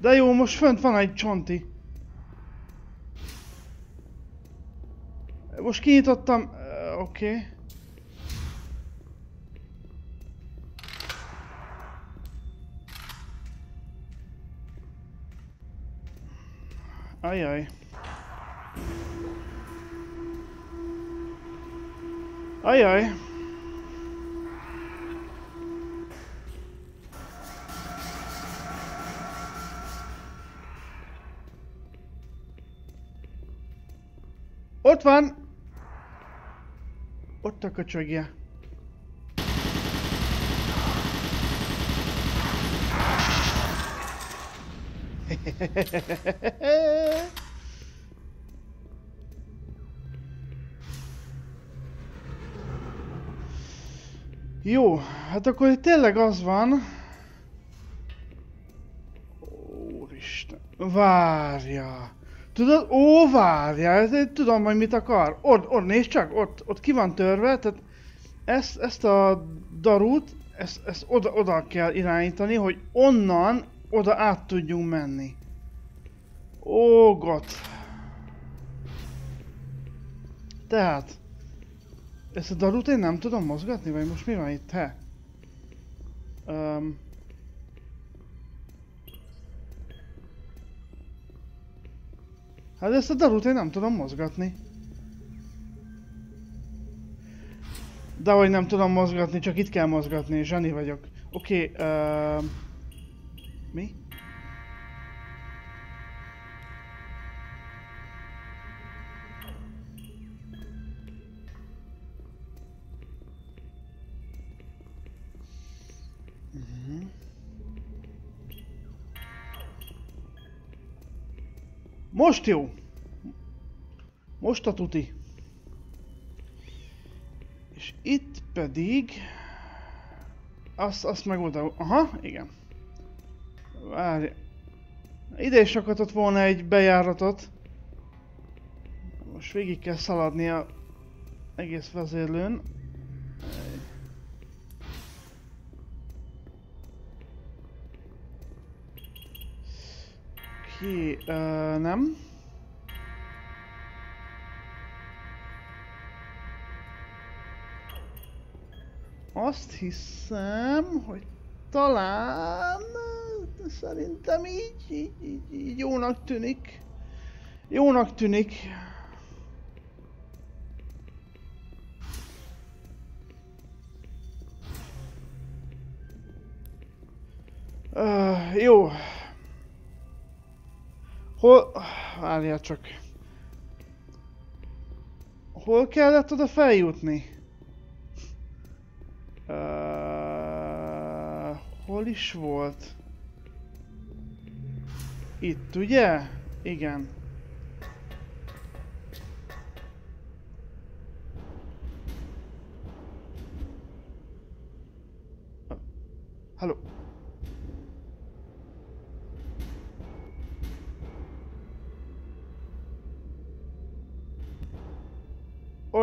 De jó, most fönt van egy csonti. Most kinyitottam... Uh, Oké. Okay. Ajaj. Ajaj. Ott van! Ott a köcsögje. Jó, hát akkor itt tényleg az van. Úristen, várja. Tudod, ó, várjál, ez, tudom, hogy mit akar. Ott, ott, nézd csak, ott, ott ki van törve, tehát ezt, ezt a darút, ezt, ezt oda, oda kell irányítani, hogy onnan oda át tudjunk menni. Ó, God. Tehát, ezt a darút én nem tudom mozgatni, vagy most mi van itt, he? Um, Hát ezt a darut én nem tudom mozgatni. De hogy nem tudom mozgatni, csak itt kell mozgatni, zseni vagyok. Oké, okay, uh, mi? Most jó! Most a tuti. És itt pedig... Azt, azt meg oda... Aha, igen. Várj. Ide is akadott volna egy bejáratot. Most végig kell szaladni a egész vezérlőn. Ki... Uh, nem. Azt hiszem, hogy talán... Szerintem így, így, így, így jónak tűnik. Jónak tűnik. Uh, jó. Hol... Várjál csak. Hol kellett oda feljutni? Uh, hol is volt? Itt, ugye? Igen.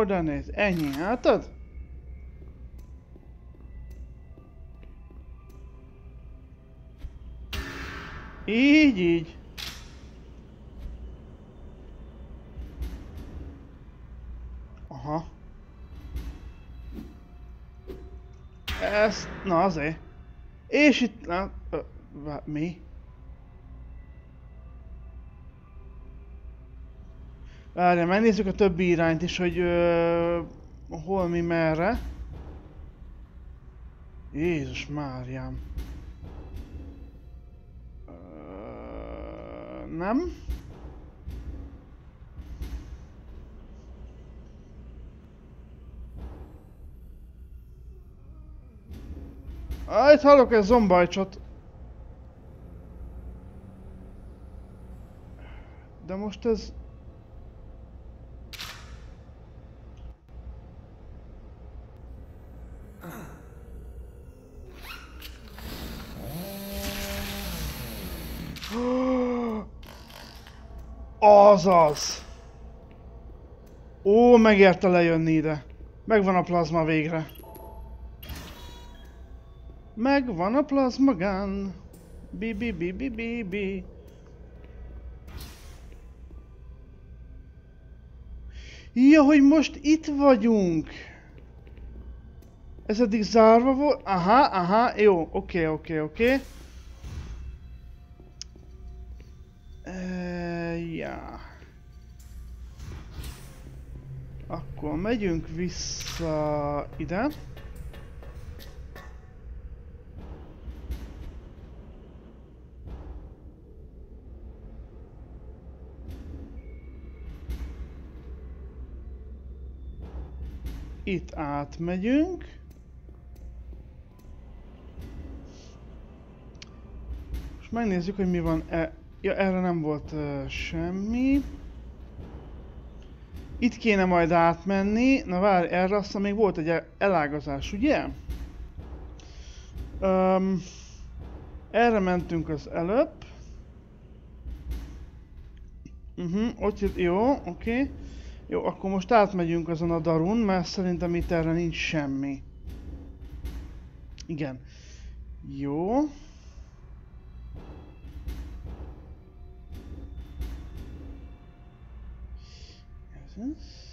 Oda néz, ennyi, látod? Így, így. Aha. Ezt, na azért. És itt, na, ö, mi? Várjál, megnézzük a többi irányt is, hogy ö, hol mi merre. Jézus Máriám. Ö, nem? Ah, itt hallok egy zombajcsot. De most ez... Azaz! Ó, megérte lejönni ide. Megvan a plazma végre. Megvan a plazma gun. Bi bi bi bi bi bi. Ja, hogy most itt vagyunk. Ez eddig zárva volt? Aha, aha, jó, oké, oké, oké. Uh, ja. Akkor megyünk vissza ide. Itt átmegyünk. Most megnézzük, hogy mi van e... Ja, erre nem volt uh, semmi. Itt kéne majd átmenni. Na várj, erre aztán még volt egy elágazás, ugye? Um, erre mentünk az előbb. Uh -huh, ott jött, jó, oké. Okay. Jó, akkor most átmegyünk azon a darun, mert szerintem itt erre nincs semmi. Igen. Jó. Ez az.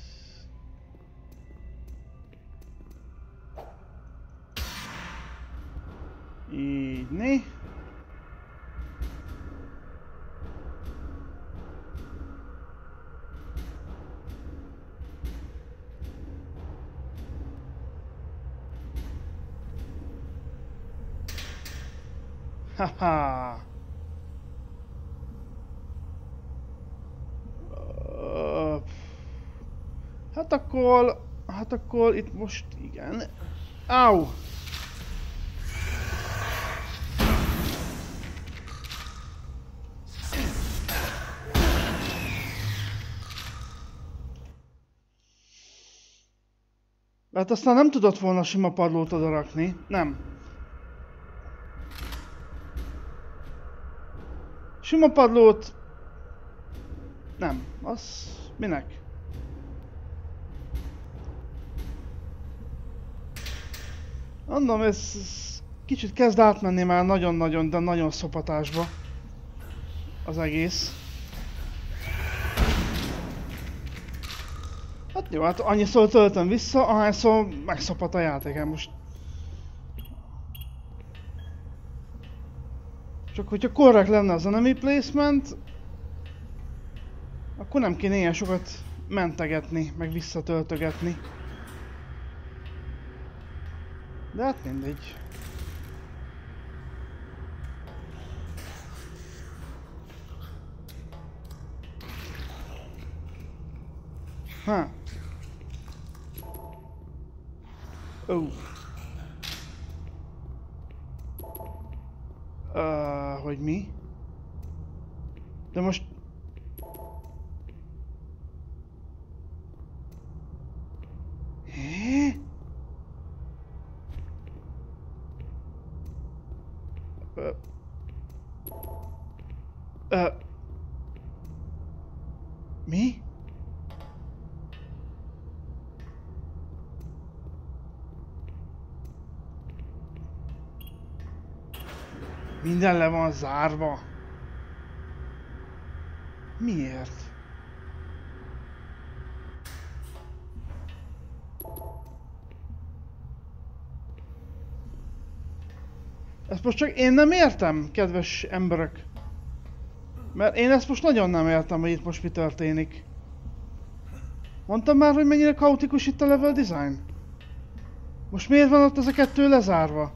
Így, né. Haha. Ö, Hát akkor... Hát akkor itt most igen. Au! Hát aztán nem tudott volna sima padlót odarakni. Nem. Sima padlót... Nem. Az... Minek? Mondom, ez, ez kicsit kezd átmenni már nagyon-nagyon, de nagyon szopatásba. Az egész. Hát jó, hát annyiszor töltöm vissza, ahányszor megszopat a játékem most. Csak hogyha korrekt lenne az enemy placement, akkor nem kéne ilyen sokat mentegetni, meg visszatöltögetni. De hát mindegy. Ha. Ó. Oh. Uh, hogy mi? De most Ö... Mi? Minden le van zárva. Miért? Ezt most csak én nem értem, kedves emberek. Mert én ezt most nagyon nem értem, hogy itt most mi történik. Mondtam már, hogy mennyire kaotikus itt a level design? Most miért van ott ez a kettő lezárva?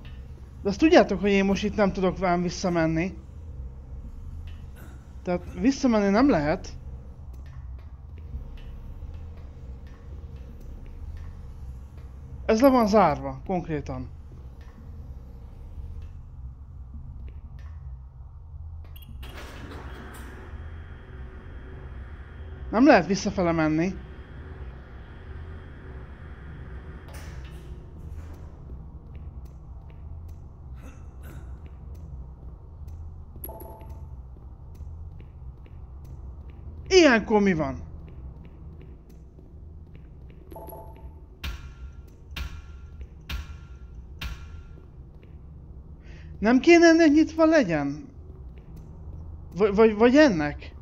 De azt tudjátok, hogy én most itt nem tudok velem visszamenni. Tehát visszamenni nem lehet. Ez le van zárva, konkrétan. Nem lehet visszafele menni. Ilyenkor mi van? Nem kéne ennek nyitva legyen? Vagy, vagy, vagy ennek?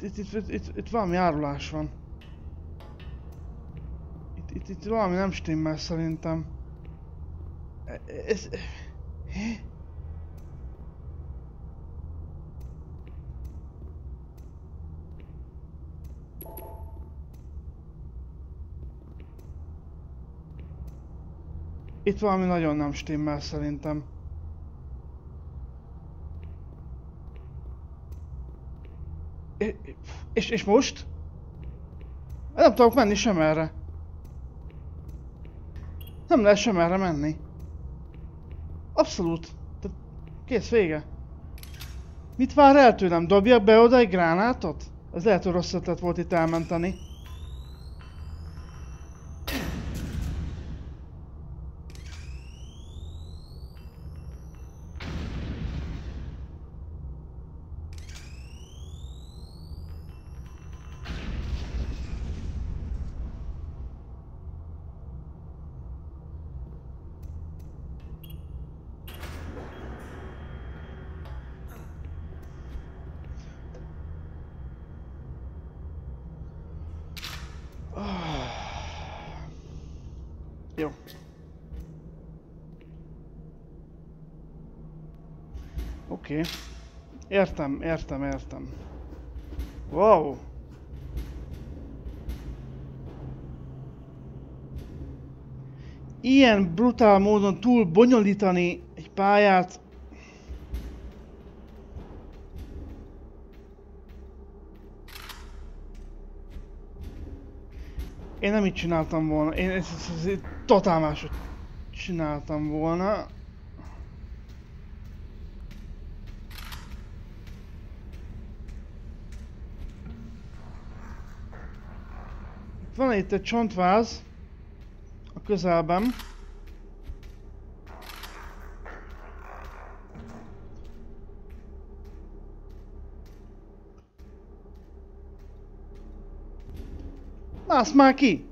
Itt, itt, itt, itt, itt, valami árulás van. Itt, itt, itt valami nem stimmel szerintem. E- Ez... Hé? Itt valami nagyon nem stimmel szerintem. És, és, és most? Nem tudok menni sem erre. Nem lehet sem erre menni. Abszolút. Tehát kész, vége. Mit vár el tőlem? Dobjak be oda egy gránátot? Ez lehet, hogy rossz volt itt elmenteni. Értem, értem, értem. Wow. Ilyen brutál módon túl bonyolítani egy pályát. Én nem így csináltam volna. Én ezt, ezt, ezt totál máshogy csináltam volna. Van itt egy csontváz a közelben. Mász már ki!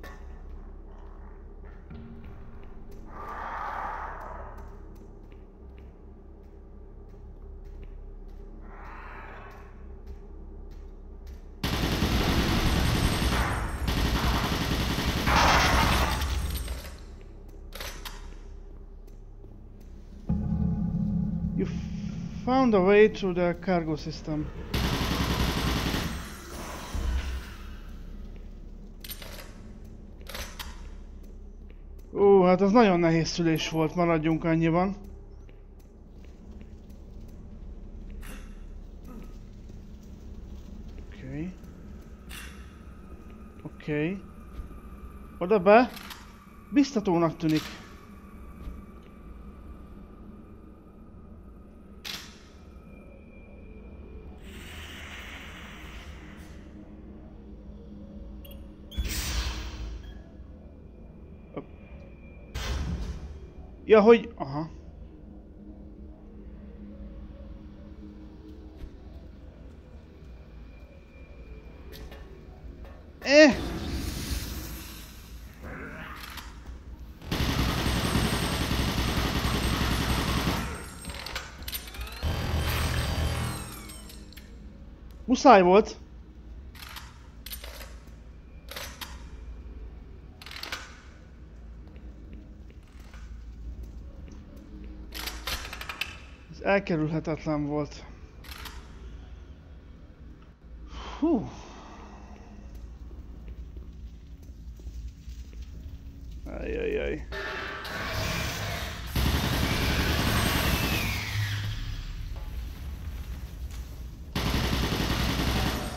found a way through the cargo system. Ó, hát az nagyon nehéz szülés volt, maradjunk annyiban. Oké. Okay. Oké. Okay. Oda be. Biztatónak tűnik. Ja, hogy... Aha. Eh! Muszáj volt. Elkerülhetetlen volt. Hú. Ajajaj.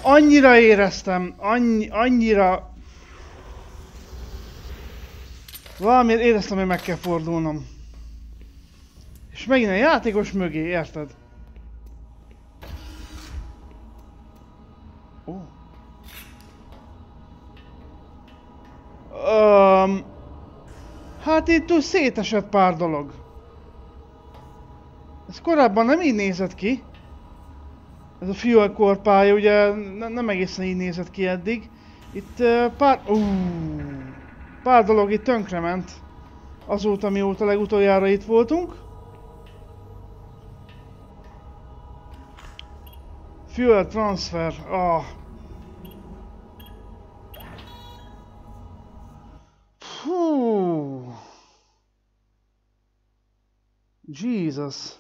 Annyira éreztem, annyi, annyira... Valamiért éreztem, hogy meg kell fordulnom. És megint a játékos mögé, érted? Ó. Um, hát itt túl szétesett pár dolog. Ez korábban nem így nézett ki. Ez a fuel core pálya ugye ne, nem egészen így nézett ki eddig. Itt uh, pár... Uh, pár dolog itt tönkrement. Azóta, mióta legutoljára itt voltunk. Fuel transfer. Ah. Hú. Jesus.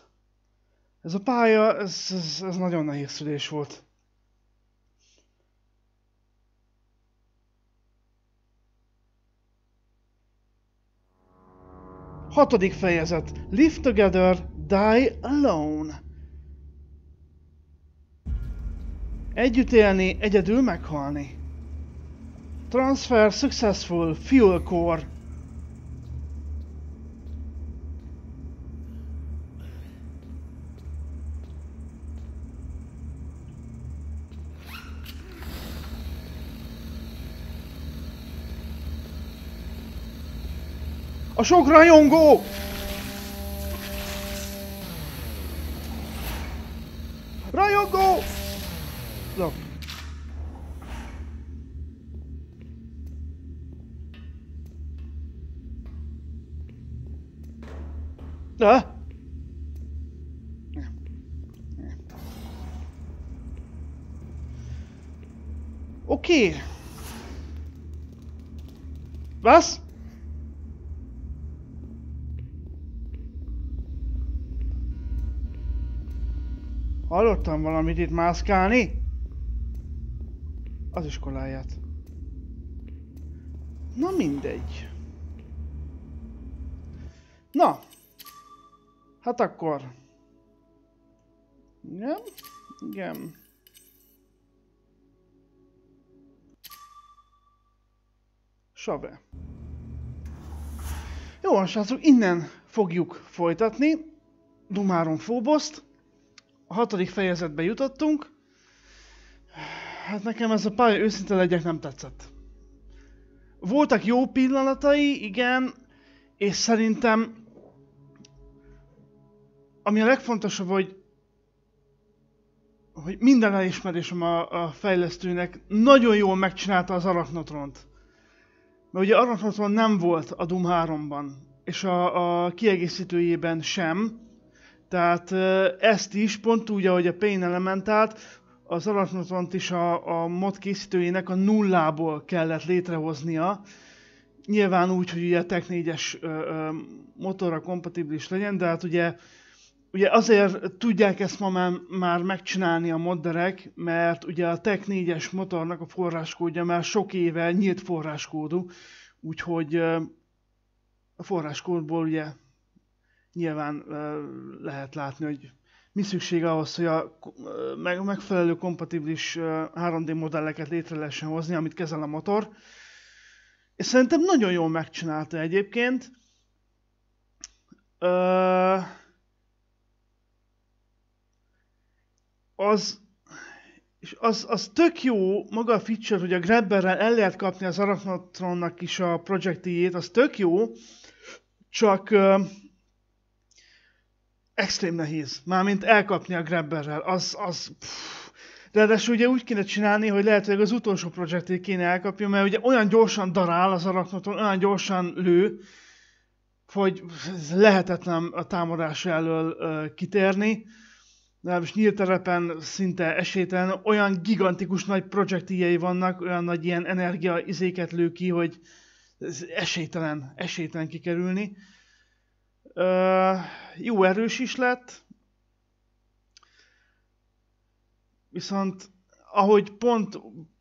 Ez a pálya, ez, ez, ez nagyon nehéz szülés volt. Hatodik fejezet. Live together, die alone. Együtt élni, egyedül meghalni. Transfer successful, fuel core. A sok rajongó! Na. Na? Oké. Was? Hallottam valamit itt mászkálni? Az iskoláját. Na mindegy. Na. Hát akkor. Igen. Igen. Save. Jó, srácok, innen fogjuk folytatni. Dumáron Fóboszt a hatodik fejezetbe jutottunk. Hát nekem ez a pálya őszinte legyek nem tetszett. Voltak jó pillanatai, igen, és szerintem ami a legfontosabb, hogy hogy minden elismerésem a, a fejlesztőnek nagyon jól megcsinálta az Arachnotront. Mert ugye Arachnotron nem volt a Doom 3-ban, és a, a kiegészítőjében sem, tehát ezt is, pont úgy, ahogy a Pain Elementát, az Arachnotont is a, a mod készítőjének a nullából kellett létrehoznia. Nyilván úgy, hogy ugye Tech 4-es motorra kompatibilis legyen, de hát ugye, ugye azért tudják ezt ma már, már megcsinálni a modderek, mert ugye a Tech 4-es motornak a forráskódja már sok éve nyílt forráskódú, úgyhogy a forráskódból ugye nyilván lehet látni, hogy mi szükség ahhoz, hogy a megfelelő kompatibilis 3D modelleket létre lehessen hozni, amit kezel a motor. És szerintem nagyon jól megcsinálta egyébként. Az, és az, az tök jó, maga a feature, hogy a Grabberrel el lehet kapni az Arachnotronnak is a projektjét, az tök jó, csak extrém nehéz. Mármint elkapni a Grabberrel, az, az pff, Ráadásul ugye úgy kéne csinálni, hogy lehet, hogy az utolsó projektét kéne elkapja, mert ugye olyan gyorsan darál az araknoton, olyan gyorsan lő, hogy lehetetlen a támadás elől uh, kitérni. Legalábbis nyílt terepen szinte esélytelen, olyan gigantikus nagy projektjei vannak, olyan nagy ilyen energia izéket lő ki, hogy ez esélytelen, esélytelen kikerülni. Uh, jó erős is lett, Viszont ahogy pont,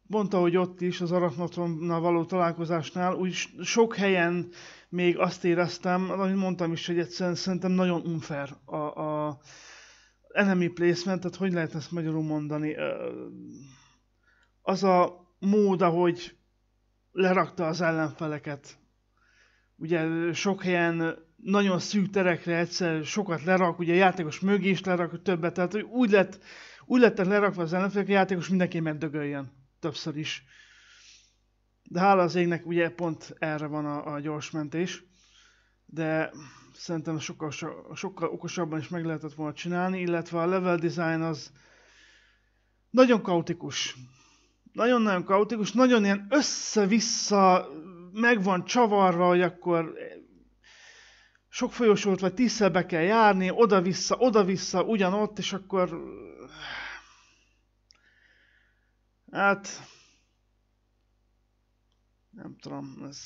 pont ahogy ott is az Arachnotronnal való találkozásnál, úgy sok helyen még azt éreztem, ahogy mondtam is, hogy egyszerűen szerintem nagyon unfair a, a enemy placement, tehát hogy lehet ezt magyarul mondani? Az a mód, ahogy lerakta az ellenfeleket. Ugye sok helyen nagyon szűk terekre egyszer sokat lerak, ugye a játékos mögé is lerak többet, tehát úgy lett úgy lettek lerakva az ellenfélek, a játékos mindenki megdögöljön. Többször is. De hála az égnek ugye pont erre van a, a gyors mentés. De szerintem sokkal, sokkal okosabban is meg lehetett volna csinálni, illetve a level design az nagyon kaotikus. Nagyon-nagyon kaotikus, nagyon ilyen össze-vissza meg van csavarva, hogy akkor sok folyosót vagy tízszer be kell járni, oda-vissza, oda-vissza, ugyanott, és akkor... Hát... Nem tudom, ez...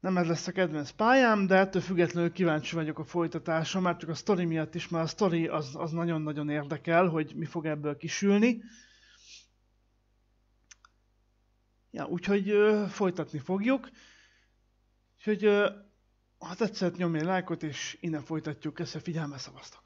Nem ez lesz a kedvenc pályám, de ettől függetlenül kíváncsi vagyok a folytatásra, már csak a sztori miatt is, mert a sztori az, az nagyon-nagyon érdekel, hogy mi fog ebből kisülni. Ja, úgyhogy ö, folytatni fogjuk. Úgyhogy ha tetszett, nyomj egy lájkot, és innen folytatjuk. Köszönöm, figyelme szavaztok!